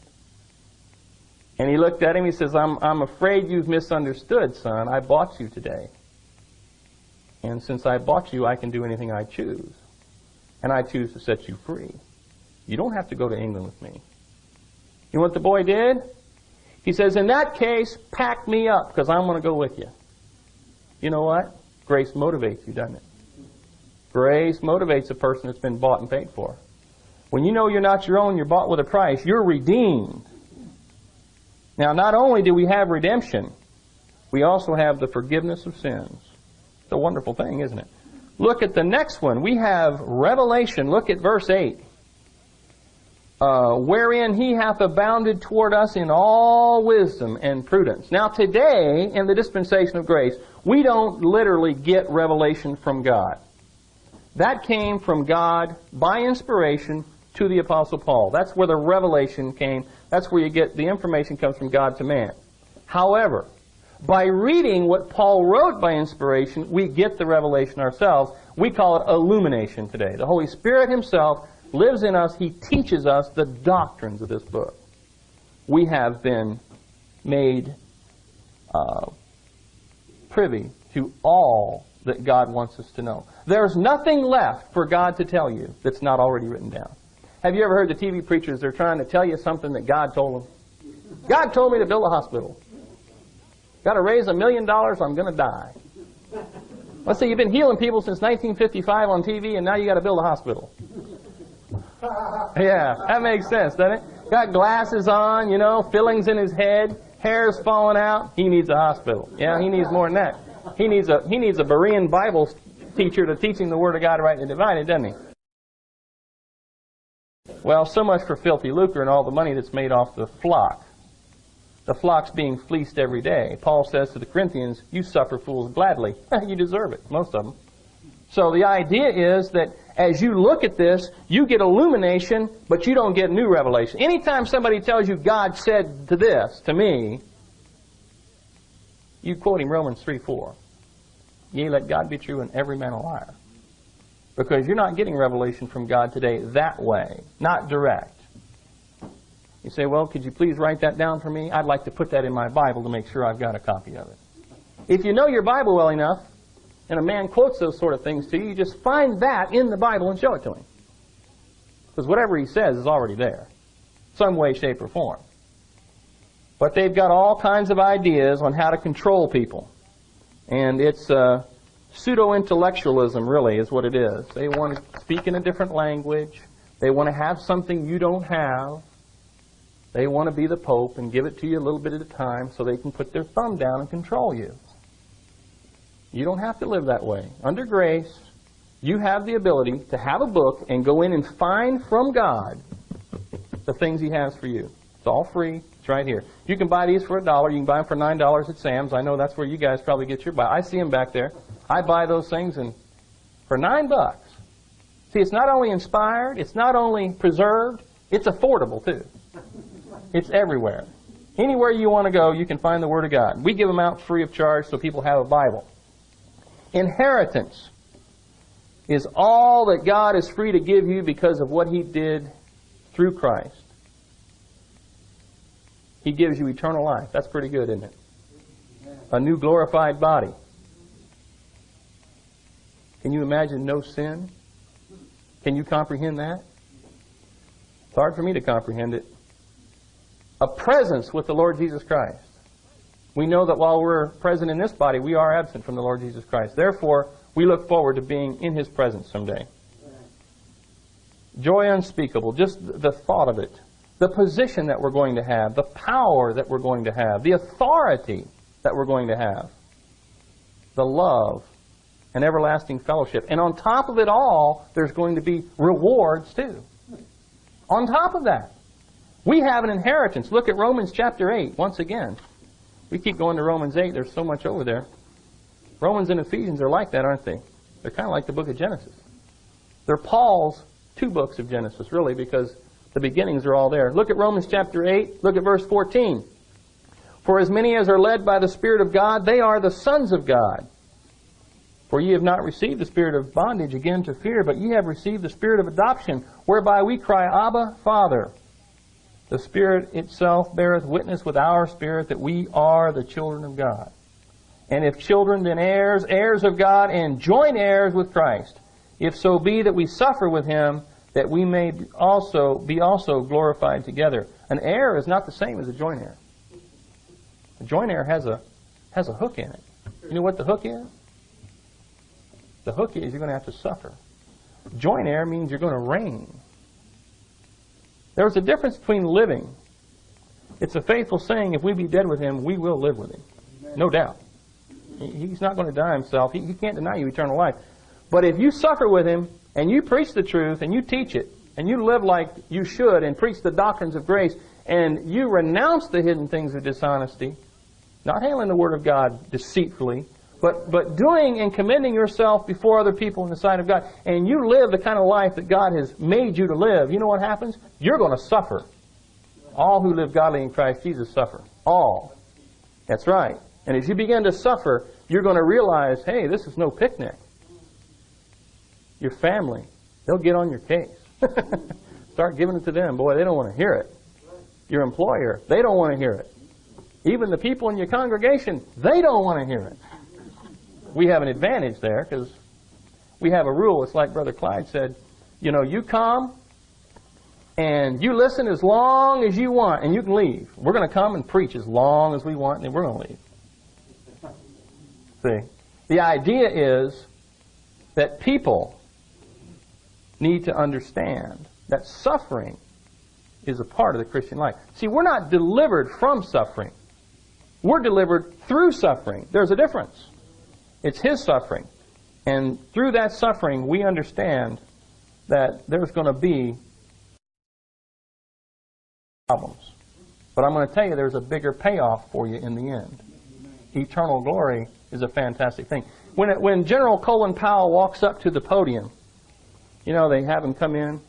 Speaker 1: And he looked at him, he says, I'm, I'm afraid you've misunderstood, son. I bought you today. And since I bought you, I can do anything I choose. And I choose to set you free. You don't have to go to England with me. You know what the boy did? He says, in that case, pack me up because I'm going to go with you. You know what? Grace motivates you, doesn't it? Grace motivates a person that's been bought and paid for. When you know you're not your own, you're bought with a price, you're redeemed. Now, not only do we have redemption, we also have the forgiveness of sins. It's a wonderful thing, isn't it? Look at the next one. We have revelation. Look at verse 8. Uh, wherein he hath abounded toward us in all wisdom and prudence. Now, today, in the dispensation of grace, we don't literally get revelation from God. That came from God by inspiration to the Apostle Paul. That's where the revelation came. That's where you get the information comes from God to man. However, by reading what Paul wrote by inspiration, we get the revelation ourselves. We call it illumination today. The Holy Spirit Himself lives in us. He teaches us the doctrines of this book. We have been made uh, privy to all that God wants us to know. There's nothing left for God to tell you that's not already written down. Have you ever heard the TV preachers, they're trying to tell you something that God told them? God told me to build a hospital. Got to raise a million dollars, or I'm going to die. Let's say you've been healing people since 1955 on TV, and now you got to build a hospital. Yeah, that makes sense, doesn't it? Got glasses on, you know, fillings in his head, hair's falling out. He needs a hospital. Yeah, he needs more than that. He needs a he needs a Berean Bible teacher to teach him the Word of God rightly divided, doesn't he? Well, so much for filthy lucre and all the money that's made off the flock. The flock's being fleeced every day. Paul says to the Corinthians, You suffer fools gladly. you deserve it, most of them. So the idea is that as you look at this, you get illumination, but you don't get new revelation. Anytime somebody tells you God said to this, to me, you quote him Romans 3 4. Yea, let God be true and every man a liar. Because you're not getting revelation from God today that way, not direct. You say, well, could you please write that down for me? I'd like to put that in my Bible to make sure I've got a copy of it. If you know your Bible well enough, and a man quotes those sort of things to you, you just find that in the Bible and show it to him. Because whatever he says is already there, some way, shape, or form. But they've got all kinds of ideas on how to control people. And it's uh, pseudo-intellectualism, really, is what it is. They want to speak in a different language. They want to have something you don't have. They want to be the Pope and give it to you a little bit at a time so they can put their thumb down and control you. You don't have to live that way. Under grace, you have the ability to have a book and go in and find from God the things He has for you. It's all free. It's right here. You can buy these for a dollar. You can buy them for nine dollars at Sam's. I know that's where you guys probably get your buy. I see them back there. I buy those things and for nine bucks. See, it's not only inspired, it's not only preserved, it's affordable too. It's everywhere. Anywhere you want to go, you can find the Word of God. We give them out free of charge so people have a Bible. Inheritance is all that God is free to give you because of what He did through Christ. He gives you eternal life. That's pretty good, isn't it? A new glorified body. Can you imagine no sin? Can you comprehend that? It's hard for me to comprehend it. A presence with the Lord Jesus Christ. We know that while we're present in this body, we are absent from the Lord Jesus Christ. Therefore, we look forward to being in His presence someday. Joy unspeakable, just the thought of it. The position that we're going to have, the power that we're going to have, the authority that we're going to have, the love and everlasting fellowship. And on top of it all, there's going to be rewards too. On top of that, we have an inheritance. Look at Romans chapter 8 once again. We keep going to Romans 8, there's so much over there. Romans and Ephesians are like that, aren't they? They're kind of like the book of Genesis. They're Paul's two books of Genesis, really, because the beginnings are all there. Look at Romans chapter 8, look at verse 14. For as many as are led by the Spirit of God, they are the sons of God. For ye have not received the spirit of bondage again to fear, but ye have received the spirit of adoption, whereby we cry, Abba, Father. The Spirit itself beareth witness with our spirit that we are the children of God. And if children, then heirs, heirs of God, and joint heirs with Christ. If so be that we suffer with him, that we may also be also glorified together. An heir is not the same as a joint heir. A joint heir has a has a hook in it. You know what the hook is? The hook is you're going to have to suffer. Joint heir means you're going to reign. There's a difference between living. It's a faithful saying, if we be dead with him, we will live with him. No doubt. He's not going to die himself. He, he can't deny you eternal life. But if you suffer with him and you preach the truth and you teach it and you live like you should and preach the doctrines of grace and you renounce the hidden things of dishonesty, not handling the word of God deceitfully, but, but doing and commending yourself before other people in the sight of God, and you live the kind of life that God has made you to live, you know what happens? You're going to suffer. All who live godly in Christ Jesus suffer. All. That's right. And as you begin to suffer, you're going to realize, hey, this is no picnic. Your family, they'll get on your case. Start giving it to them. Boy, they don't want to hear it. Your employer, they don't want to hear it. Even the people in your congregation, they don't want to hear it. We have an advantage there because we have a rule. It's like Brother Clyde said, you know, you come and you listen as long as you want and you can leave. We're going to come and preach as long as we want and we're going to leave. See? The idea is that people need to understand that suffering is a part of the Christian life. See, we're not delivered from suffering. We're delivered through suffering. There's a difference. It's His suffering. And through that suffering, we understand that there's going to be problems. But I'm going to tell you there's a bigger payoff for you in the end. Eternal glory is a fantastic thing. When, it, when General Colin Powell walks up to the podium, you know, they have him come in,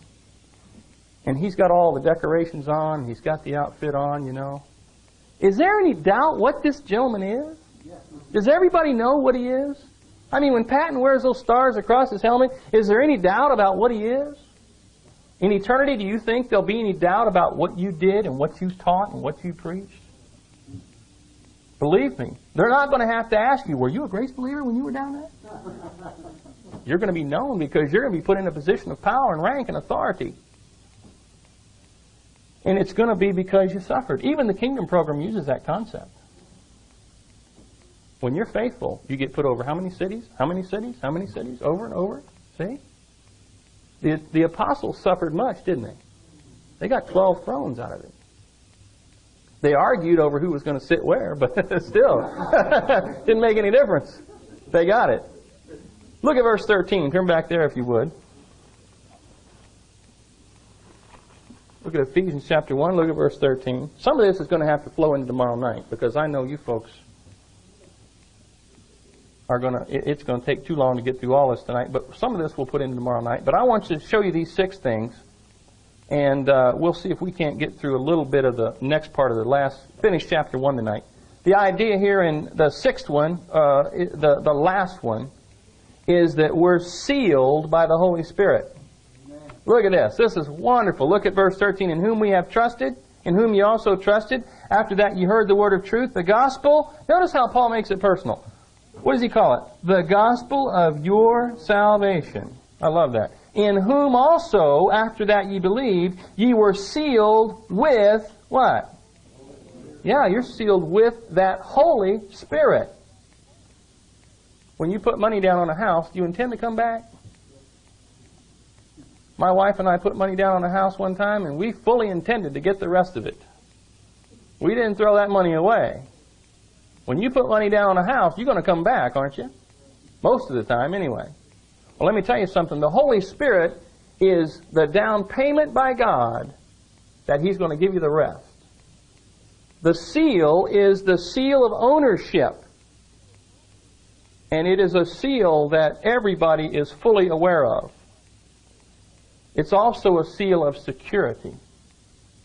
Speaker 1: and he's got all the decorations on, he's got the outfit on, you know. Is there any doubt what this gentleman is? Does everybody know what he is? I mean, when Patton wears those stars across his helmet, is there any doubt about what he is? In eternity, do you think there'll be any doubt about what you did and what you taught and what you preached? Believe me, they're not going to have to ask you, were you a grace believer when you were down there? You're going to be known because you're going to be put in a position of power and rank and authority. And it's going to be because you suffered. Even the kingdom program uses that concept. When you're faithful, you get put over how many cities? How many cities? How many cities? Over and over? See? The, the apostles suffered much, didn't they? They got 12 thrones out of it. They argued over who was going to sit where, but still, didn't make any difference. They got it. Look at verse 13. Turn back there if you would. Look at Ephesians chapter 1. Look at verse 13. Some of this is going to have to flow into tomorrow night because I know you folks are going to, it's going to take too long to get through all this tonight, but some of this we'll put in tomorrow night. But I want to show you these six things, and uh, we'll see if we can't get through a little bit of the next part of the last, finish chapter 1 tonight. The idea here in the sixth one, uh, the, the last one, is that we're sealed by the Holy Spirit. Look at this. This is wonderful. Look at verse 13. In whom we have trusted, in whom you also trusted. After that you heard the word of truth, the gospel. Notice how Paul makes it personal. What does he call it? The gospel of your salvation. I love that. In whom also, after that ye believed, ye were sealed with what? Yeah, you're sealed with that Holy Spirit. When you put money down on a house, do you intend to come back? My wife and I put money down on a house one time, and we fully intended to get the rest of it. We didn't throw that money away. When you put money down on a house, you're going to come back, aren't you? Most of the time, anyway. Well, let me tell you something. The Holy Spirit is the down payment by God that He's going to give you the rest. The seal is the seal of ownership. And it is a seal that everybody is fully aware of. It's also a seal of security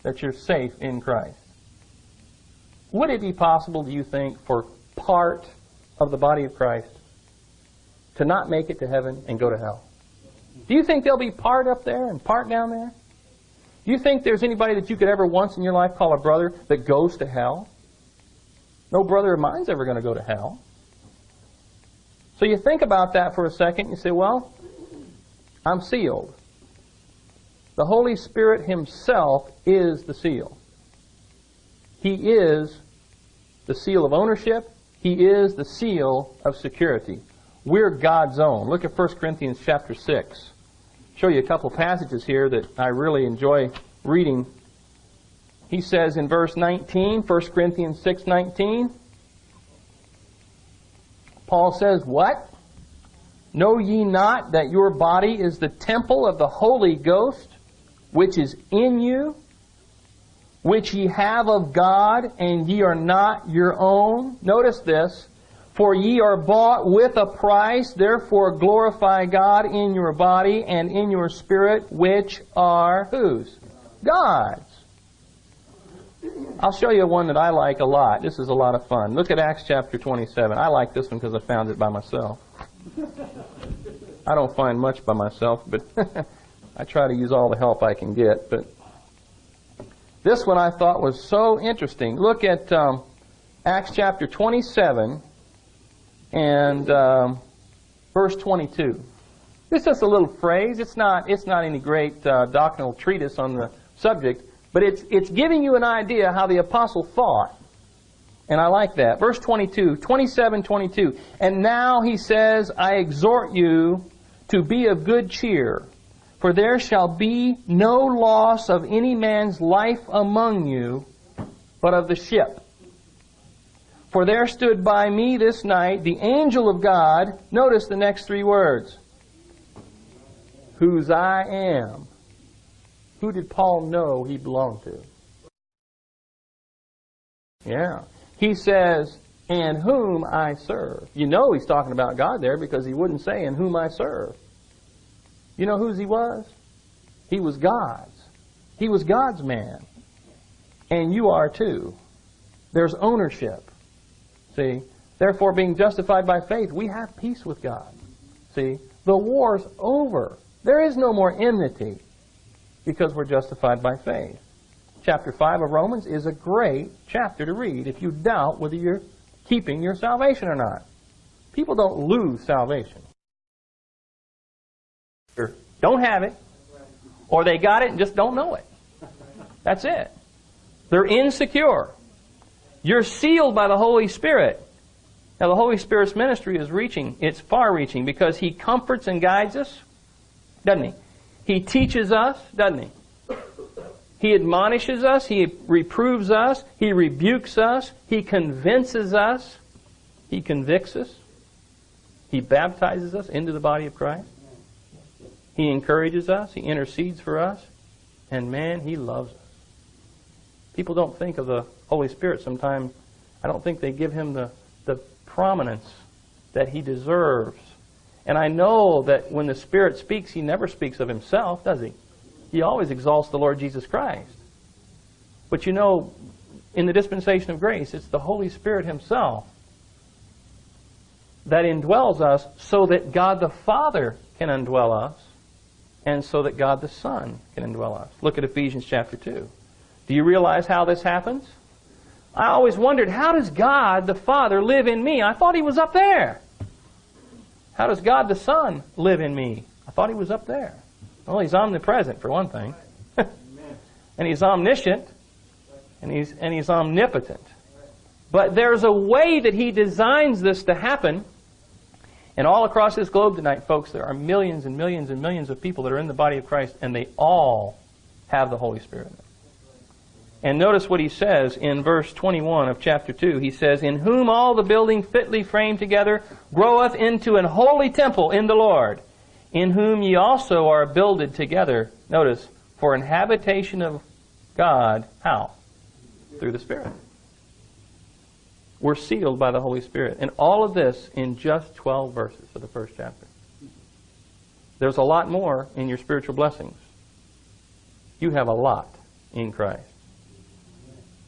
Speaker 1: that you're safe in Christ. Would it be possible, do you think, for part of the body of Christ to not make it to heaven and go to hell? Do you think there'll be part up there and part down there? Do you think there's anybody that you could ever once in your life call a brother that goes to hell? No brother of mine's ever going to go to hell. So you think about that for a second. You say, well, I'm sealed. The Holy Spirit Himself is the seal. He is the seal of ownership. He is the seal of security. We're God's own. Look at 1 Corinthians chapter 6. Show you a couple passages here that I really enjoy reading. He says in verse 19, 1 Corinthians 6:19, Paul says, "What? Know ye not that your body is the temple of the Holy Ghost, which is in you, which ye have of God, and ye are not your own. Notice this. For ye are bought with a price, therefore glorify God in your body and in your spirit, which are whose? God's. I'll show you one that I like a lot. This is a lot of fun. Look at Acts chapter 27. I like this one because I found it by myself. I don't find much by myself, but I try to use all the help I can get. But this one I thought was so interesting. Look at um, Acts chapter 27 and um, verse 22. This is just a little phrase. It's not, it's not any great uh, doctrinal treatise on the subject, but it's, it's giving you an idea how the apostle thought. And I like that. Verse 22, 27, 22. And now he says, I exhort you to be of good cheer for there shall be no loss of any man's life among you, but of the ship. For there stood by me this night the angel of God. Notice the next three words. Whose I am. Who did Paul know he belonged to? Yeah. He says, and whom I serve. You know he's talking about God there because he wouldn't say, in whom I serve. You know whose he was? He was God's. He was God's man. And you are too. There's ownership. See? Therefore, being justified by faith, we have peace with God. See? The war's over. There is no more enmity because we're justified by faith. Chapter 5 of Romans is a great chapter to read if you doubt whether you're keeping your salvation or not. People don't lose salvation don't have it, or they got it and just don't know it. That's it. They're insecure. You're sealed by the Holy Spirit. Now, the Holy Spirit's ministry is reaching, it's far reaching because He comforts and guides us, doesn't He? He teaches us, doesn't He? He admonishes us, He reproves us, He rebukes us, He convinces us, He convicts us, He baptizes us into the body of Christ, He encourages us, He intercedes for us, and man, He loves us. People don't think of the Holy Spirit sometimes, I don't think they give Him the, the prominence that He deserves. And I know that when the Spirit speaks, He never speaks of Himself, does He? he always exalts the Lord Jesus Christ. But you know, in the dispensation of grace, it's the Holy Spirit Himself that indwells us so that God the Father can indwell us and so that God the Son can indwell us. Look at Ephesians chapter 2. Do you realize how this happens? I always wondered, how does God the Father live in me? I thought He was up there. How does God the Son live in me? I thought He was up there. Well, he's omnipresent for one thing. and he's omniscient. And he's, and he's omnipotent. But there's a way that he designs this to happen. And all across this globe tonight, folks, there are millions and millions and millions of people that are in the body of Christ, and they all have the Holy Spirit. And notice what he says in verse 21 of chapter 2. He says, In whom all the building fitly framed together groweth into an holy temple in the Lord in whom ye also are builded together, notice, for an habitation of God, how? Through the Spirit. We're sealed by the Holy Spirit. And all of this in just 12 verses of the first chapter. There's a lot more in your spiritual blessings. You have a lot in Christ.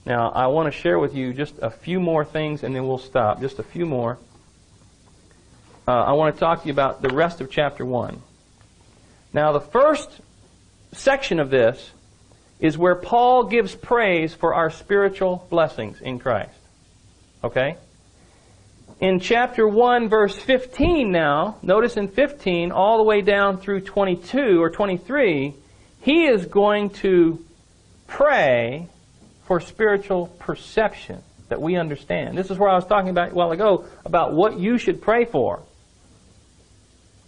Speaker 1: Now, I want to share with you just a few more things and then we'll stop. Just a few more uh, I want to talk to you about the rest of chapter 1. Now, the first section of this is where Paul gives praise for our spiritual blessings in Christ. Okay? In chapter 1, verse 15 now, notice in 15, all the way down through 22 or 23, he is going to pray for spiritual perception that we understand. This is where I was talking about a while ago about what you should pray for.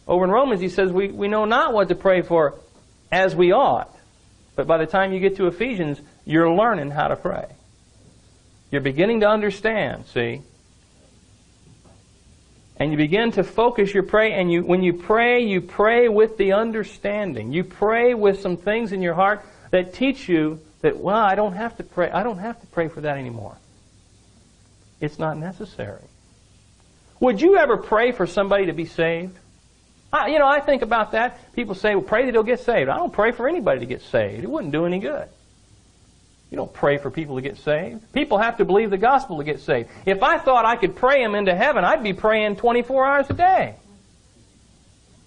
Speaker 1: Over in Romans, he says, we, we know not what to pray for as we ought. But by the time you get to Ephesians, you're learning how to pray. You're beginning to understand, see? And you begin to focus your pray, and you, when you pray, you pray with the understanding. You pray with some things in your heart that teach you that, well, I don't have to pray. I don't have to pray for that anymore. It's not necessary. Would you ever pray for somebody to be saved? I, you know, I think about that. People say, well, pray that he'll get saved. I don't pray for anybody to get saved. It wouldn't do any good. You don't pray for people to get saved. People have to believe the gospel to get saved. If I thought I could pray them into heaven, I'd be praying 24 hours a day.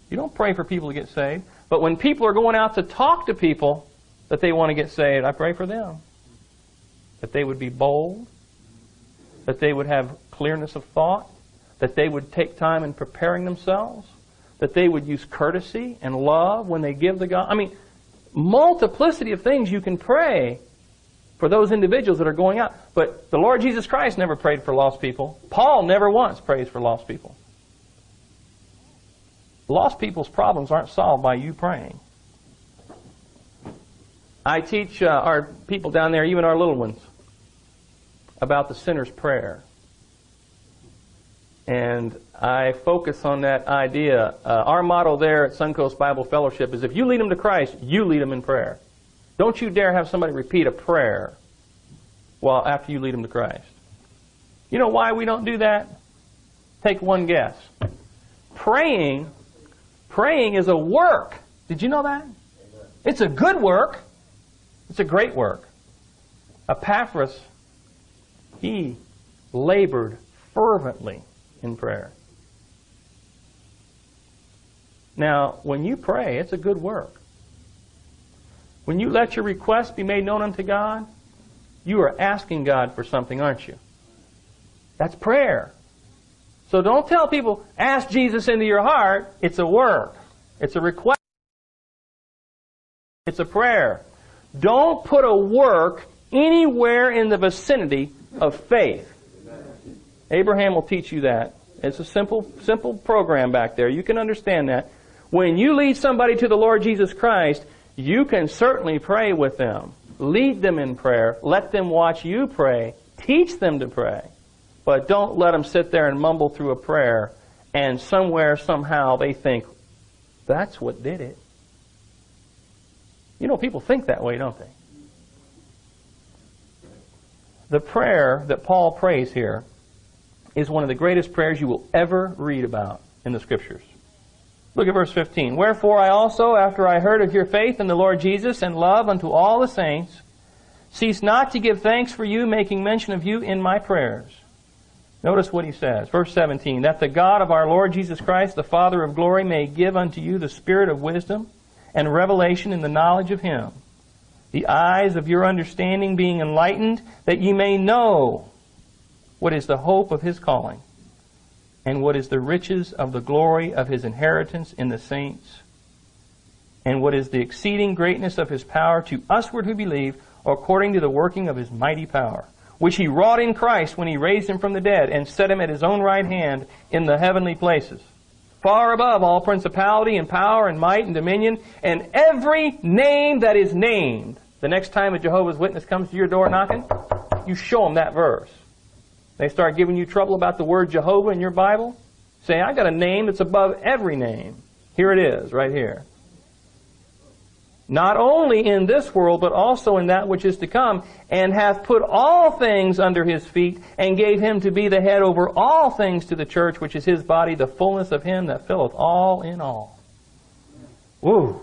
Speaker 1: You don't pray for people to get saved. But when people are going out to talk to people that they want to get saved, I pray for them. That they would be bold, that they would have clearness of thought, that they would take time in preparing themselves, that they would use courtesy and love when they give the God. I mean, multiplicity of things you can pray for those individuals that are going out. But the Lord Jesus Christ never prayed for lost people. Paul never once prays for lost people. Lost people's problems aren't solved by you praying. I teach uh, our people down there, even our little ones, about the sinner's prayer. And I focus on that idea. Uh, our motto there at Suncoast Bible Fellowship is if you lead them to Christ, you lead them in prayer. Don't you dare have somebody repeat a prayer while after you lead them to Christ. You know why we don't do that? Take one guess. Praying, praying is a work. Did you know that? It's a good work. It's a great work. Epaphras, he labored fervently in prayer. Now, when you pray, it's a good work. When you let your request be made known unto God, you are asking God for something, aren't you? That's prayer. So don't tell people, ask Jesus into your heart. It's a work. It's a request. It's a prayer. Don't put a work anywhere in the vicinity of faith. Abraham will teach you that. It's a simple, simple program back there. You can understand that. When you lead somebody to the Lord Jesus Christ, you can certainly pray with them. Lead them in prayer. Let them watch you pray. Teach them to pray. But don't let them sit there and mumble through a prayer and somewhere, somehow, they think, that's what did it. You know, people think that way, don't they? The prayer that Paul prays here is one of the greatest prayers you will ever read about in the Scriptures. Look at verse 15. Wherefore I also, after I heard of your faith in the Lord Jesus and love unto all the saints, cease not to give thanks for you, making mention of you in my prayers. Notice what he says. Verse 17. That the God of our Lord Jesus Christ, the Father of glory, may give unto you the spirit of wisdom and revelation in the knowledge of him, the eyes of your understanding being enlightened, that ye may know what is the hope of his calling and what is the riches of the glory of his inheritance in the saints, and what is the exceeding greatness of his power to usward who believe, according to the working of his mighty power, which he wrought in Christ when he raised him from the dead and set him at his own right hand in the heavenly places, far above all principality and power and might and dominion, and every name that is named. The next time a Jehovah's Witness comes to your door knocking, you show them that verse. They start giving you trouble about the word Jehovah in your Bible. Say, I got a name that's above every name. Here it is, right here. Not only in this world, but also in that which is to come, and hath put all things under his feet, and gave him to be the head over all things to the church, which is his body, the fullness of him that filleth all in all. Woo!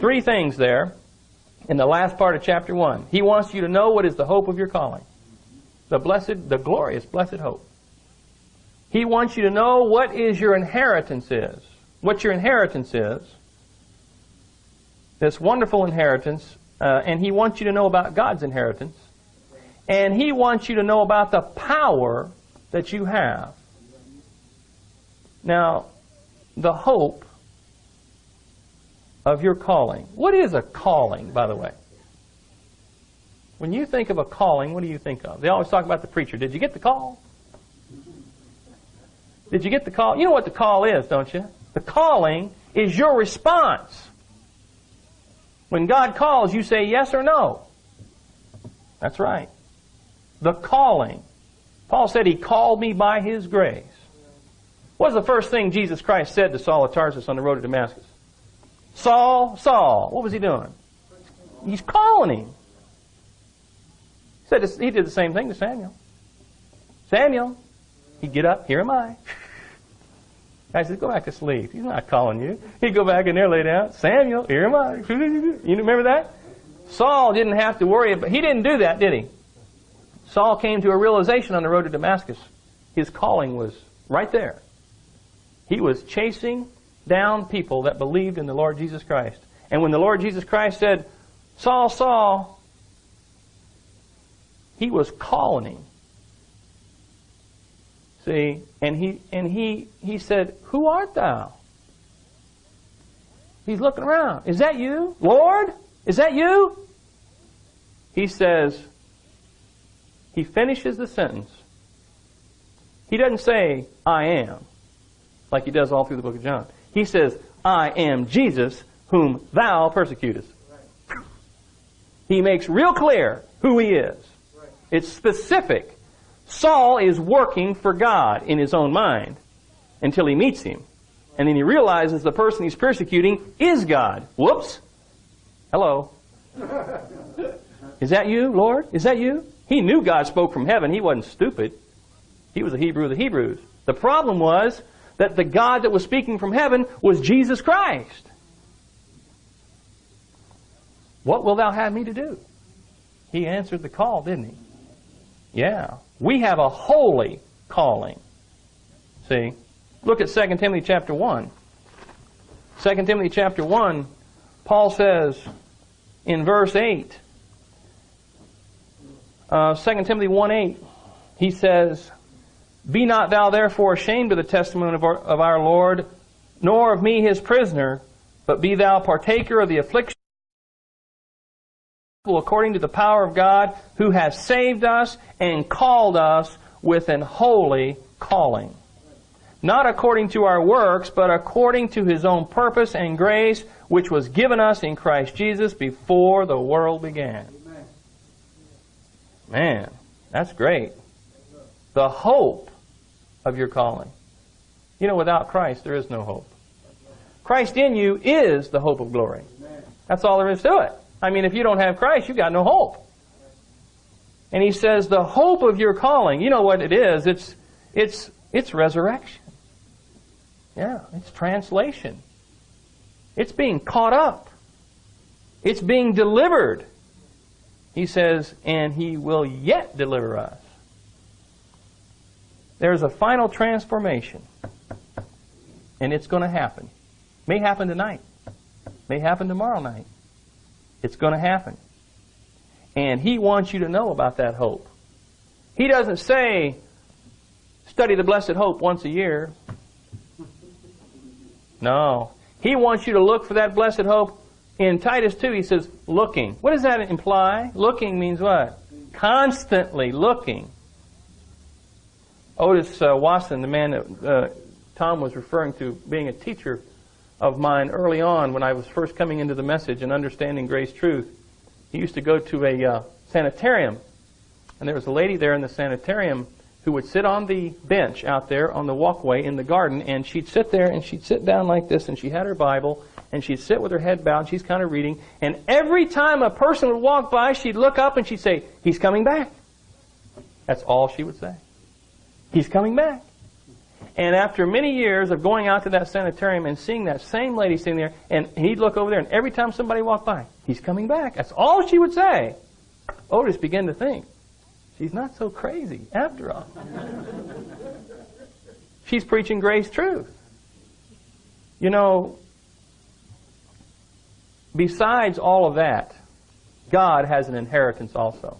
Speaker 1: Three things there in the last part of chapter 1. He wants you to know what is the hope of your calling the blessed, the glorious blessed hope. He wants you to know what is your inheritance is. What your inheritance is. This wonderful inheritance. Uh, and he wants you to know about God's inheritance. And he wants you to know about the power that you have. Now, the hope of your calling. What is a calling, by the way? When you think of a calling, what do you think of? They always talk about the preacher. Did you get the call? Did you get the call? You know what the call is, don't you? The calling is your response. When God calls, you say yes or no. That's right. The calling. Paul said he called me by his grace. What was the first thing Jesus Christ said to Saul of Tarsus on the road to Damascus? Saul, Saul. What was he doing? He's calling him. Said he did the same thing to Samuel. Samuel, he'd get up, here am I. I said, go back to sleep. He's not calling you. He'd go back in there, lay down. Samuel, here am I. You remember that? Saul didn't have to worry about, he didn't do that, did he? Saul came to a realization on the road to Damascus. His calling was right there. He was chasing down people that believed in the Lord Jesus Christ. And when the Lord Jesus Christ said, Saul, Saul, he was calling him. See, and he and he he said, "Who art thou?" He's looking around. Is that you, Lord? Is that you? He says. He finishes the sentence. He doesn't say, "I am," like he does all through the book of John. He says, "I am Jesus, whom thou persecutest." He makes real clear who he is. It's specific. Saul is working for God in his own mind until he meets him. And then he realizes the person he's persecuting is God. Whoops. Hello. Is that you, Lord? Is that you? He knew God spoke from heaven. He wasn't stupid. He was a Hebrew of the Hebrews. The problem was that the God that was speaking from heaven was Jesus Christ. What will thou have me to do? He answered the call, didn't he? Yeah. We have a holy calling. See? Look at 2 Timothy chapter 1. 2 Timothy chapter 1, Paul says in verse 8, uh, 2 Timothy 1 8, he says, Be not thou therefore ashamed of the testimony of our, of our Lord, nor of me his prisoner, but be thou partaker of the affliction according to the power of God who has saved us and called us with an holy calling. Not according to our works, but according to his own purpose and grace, which was given us in Christ Jesus before the world began. Man, that's great. The hope of your calling. You know, without Christ, there is no hope. Christ in you is the hope of glory. That's all there is to it. I mean, if you don't have Christ, you've got no hope. And he says, the hope of your calling, you know what it is? It's, it's, it's resurrection. Yeah, it's translation. It's being caught up. It's being delivered. He says, and he will yet deliver us. There's a final transformation. And it's going to happen. May happen tonight. May happen tomorrow night. It's going to happen. And He wants you to know about that hope. He doesn't say, study the blessed hope once a year. No. He wants you to look for that blessed hope. In Titus 2, he says, looking. What does that imply? Looking means what? Constantly looking. Otis uh, Wasson, the man that uh, Tom was referring to, being a teacher of mine early on when I was first coming into the message and understanding grace truth. He used to go to a uh, sanitarium, and there was a lady there in the sanitarium who would sit on the bench out there on the walkway in the garden, and she'd sit there and she'd sit down like this, and she had her Bible, and she'd sit with her head bowed, and she's kind of reading, and every time a person would walk by, she'd look up and she'd say, He's coming back. That's all she would say. He's coming back. And after many years of going out to that sanitarium and seeing that same lady sitting there, and he'd look over there, and every time somebody walked by, he's coming back. That's all she would say. Otis began to think, she's not so crazy after all. she's preaching grace truth. You know, besides all of that, God has an inheritance also.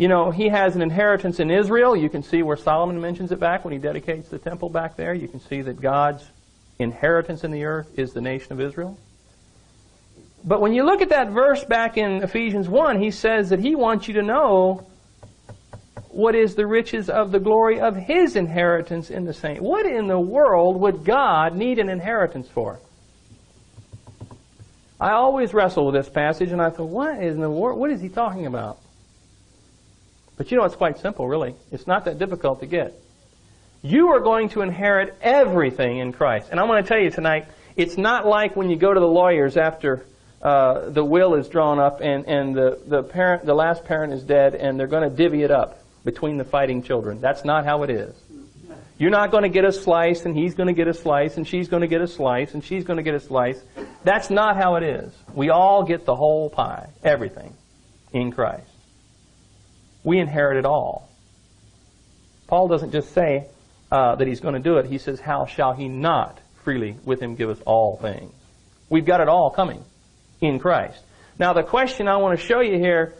Speaker 1: You know, he has an inheritance in Israel. You can see where Solomon mentions it back when he dedicates the temple back there. You can see that God's inheritance in the earth is the nation of Israel. But when you look at that verse back in Ephesians 1, he says that he wants you to know what is the riches of the glory of his inheritance in the saint. What in the world would God need an inheritance for? I always wrestle with this passage and I thought, what is in the world? What is he talking about? But you know, it's quite simple, really. It's not that difficult to get. You are going to inherit everything in Christ. And I'm going to tell you tonight, it's not like when you go to the lawyers after uh, the will is drawn up and, and the, the, parent, the last parent is dead and they're going to divvy it up between the fighting children. That's not how it is. You're not going to get a slice and he's going to get a slice and she's going to get a slice and she's going to get a slice. That's not how it is. We all get the whole pie, everything, in Christ we inherit it all. Paul doesn't just say uh, that he's going to do it. He says, how shall he not freely with him give us all things? We've got it all coming in Christ. Now the question I want to show you here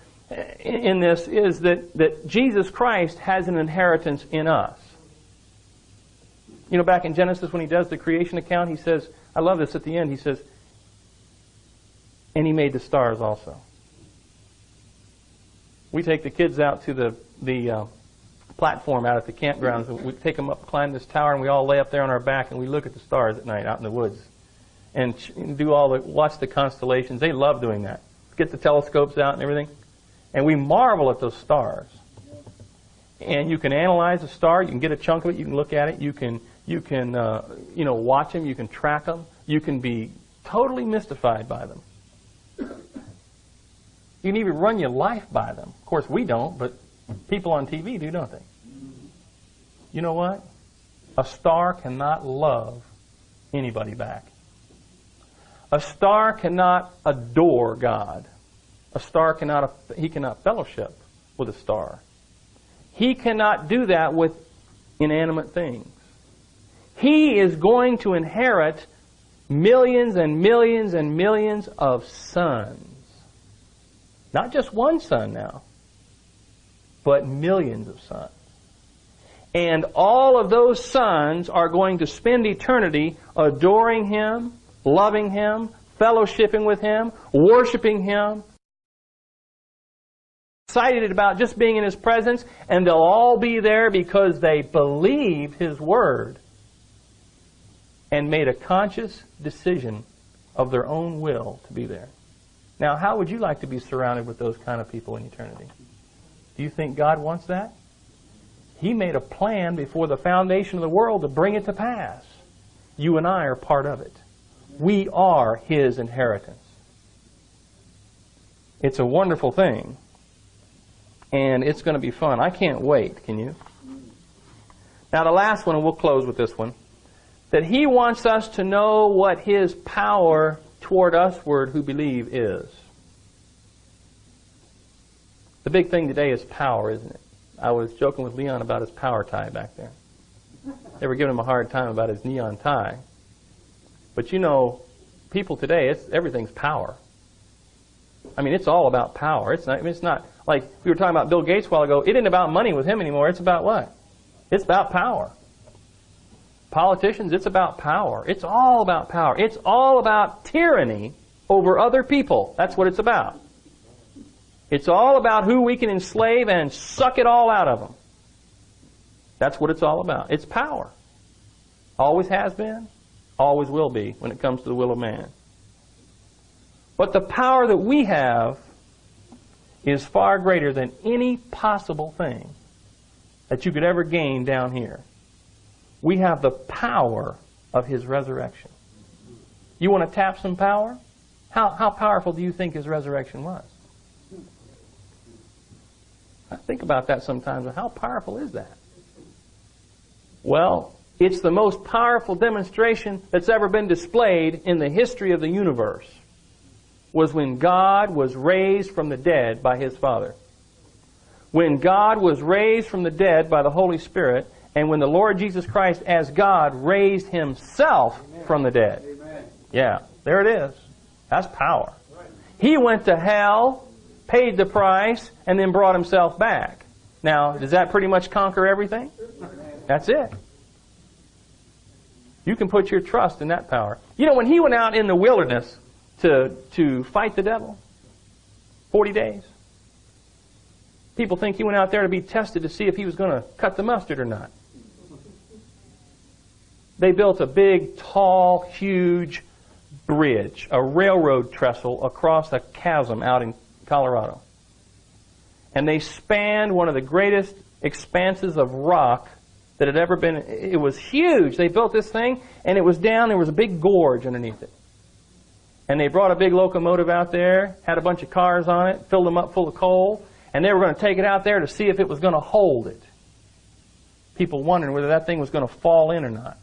Speaker 1: in this is that, that Jesus Christ has an inheritance in us. You know, back in Genesis when he does the creation account, he says, I love this at the end, he says, and he made the stars also we take the kids out to the the uh, platform out at the campgrounds. And we take them up, climb this tower, and we all lay up there on our back, and we look at the stars at night out in the woods, and do all the watch the constellations. They love doing that. Get the telescopes out and everything, and we marvel at those stars. And you can analyze a star. You can get a chunk of it. You can look at it. You can you can uh, you know watch them. You can track them. You can be totally mystified by them. You can even run your life by them. Of course, we don't, but people on TV do, don't they? You know what? A star cannot love anybody back. A star cannot adore God. A star cannot, he cannot fellowship with a star. He cannot do that with inanimate things. He is going to inherit millions and millions and millions of sons. Not just one son now, but millions of sons. And all of those sons are going to spend eternity adoring Him, loving Him, fellowshipping with Him, worshiping Him, excited about just being in His presence, and they'll all be there because they believed His Word and made a conscious decision of their own will to be there. Now, how would you like to be surrounded with those kind of people in eternity? Do you think God wants that? He made a plan before the foundation of the world to bring it to pass. You and I are part of it. We are His inheritance. It's a wonderful thing. And it's going to be fun. I can't wait. Can you? Now, the last one, and we'll close with this one. That He wants us to know what His power toward usward who believe is. The big thing today is power, isn't it? I was joking with Leon about his power tie back there. They were giving him a hard time about his neon tie. But you know, people today, it's everything's power. I mean, it's all about power. It's not. I mean, it's not like we were talking about Bill Gates a while ago. It isn't about money with him anymore. It's about what? It's about power. Politicians, it's about power. It's all about power. It's all about tyranny over other people. That's what it's about. It's all about who we can enslave and suck it all out of them. That's what it's all about. It's power. Always has been, always will be when it comes to the will of man. But the power that we have is far greater than any possible thing that you could ever gain down here. We have the power of His resurrection. You want to tap some power? How, how powerful do you think His resurrection was? I think about that sometimes. How powerful is that? Well, it's the most powerful demonstration that's ever been displayed in the history of the universe. Was when God was raised from the dead by His Father. When God was raised from the dead by the Holy Spirit, and when the Lord Jesus Christ, as God, raised Himself Amen. from the dead. Amen. Yeah, there it is. That's power. Right. He went to hell paid the price, and then brought himself back. Now, does that pretty much conquer everything? That's it. You can put your trust in that power. You know, when he went out in the wilderness to, to fight the devil, 40 days, people think he went out there to be tested to see if he was going to cut the mustard or not. They built a big, tall, huge bridge, a railroad trestle across a chasm out in Colorado. And they spanned one of the greatest expanses of rock that had ever been. It was huge. They built this thing, and it was down. There was a big gorge underneath it. And they brought a big locomotive out there, had a bunch of cars on it, filled them up full of coal, and they were going to take it out there to see if it was going to hold it. People wondering whether that thing was going to fall in or not.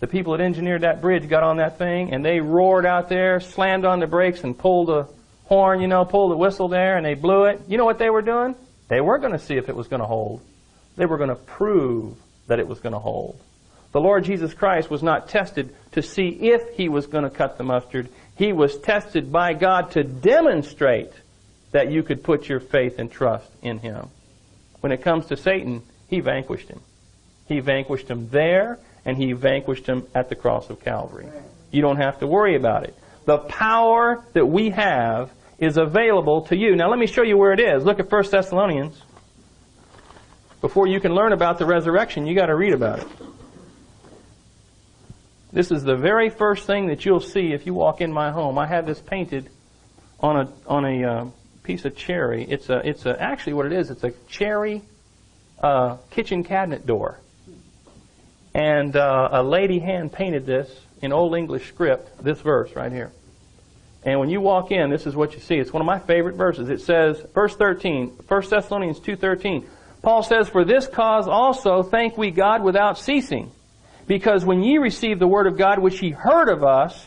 Speaker 1: The people that engineered that bridge got on that thing, and they roared out there, slammed on the brakes, and pulled the horn, you know, pulled the whistle there and they blew it. You know what they were doing? They weren't going to see if it was going to hold. They were going to prove that it was going to hold. The Lord Jesus Christ was not tested to see if he was going to cut the mustard. He was tested by God to demonstrate that you could put your faith and trust in him. When it comes to Satan, he vanquished him. He vanquished him there, and he vanquished him at the cross of Calvary. You don't have to worry about it. The power that we have is available to you. Now let me show you where it is. Look at 1 Thessalonians. Before you can learn about the resurrection, you got to read about it. This is the very first thing that you'll see if you walk in my home. I have this painted on a on a uh, piece of cherry. It's a it's a actually what it is. It's a cherry uh, kitchen cabinet door, and uh, a lady hand painted this in Old English script. This verse right here. And when you walk in, this is what you see. It's one of my favorite verses. It says, verse 13, 1 Thessalonians 2.13, Paul says, For this cause also thank we God without ceasing, because when ye received the word of God which ye heard of us,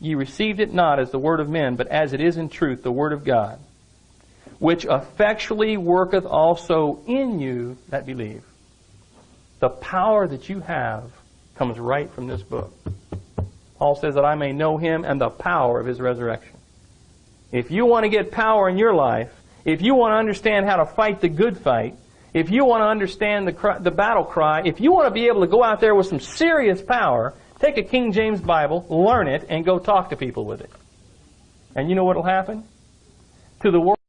Speaker 1: ye received it not as the word of men, but as it is in truth the word of God, which effectually worketh also in you that believe. The power that you have comes right from this book. Paul says that I may know him and the power of his resurrection. If you want to get power in your life, if you want to understand how to fight the good fight, if you want to understand the, the battle cry, if you want to be able to go out there with some serious power, take a King James Bible, learn it, and go talk to people with it. And you know what will happen? To the world.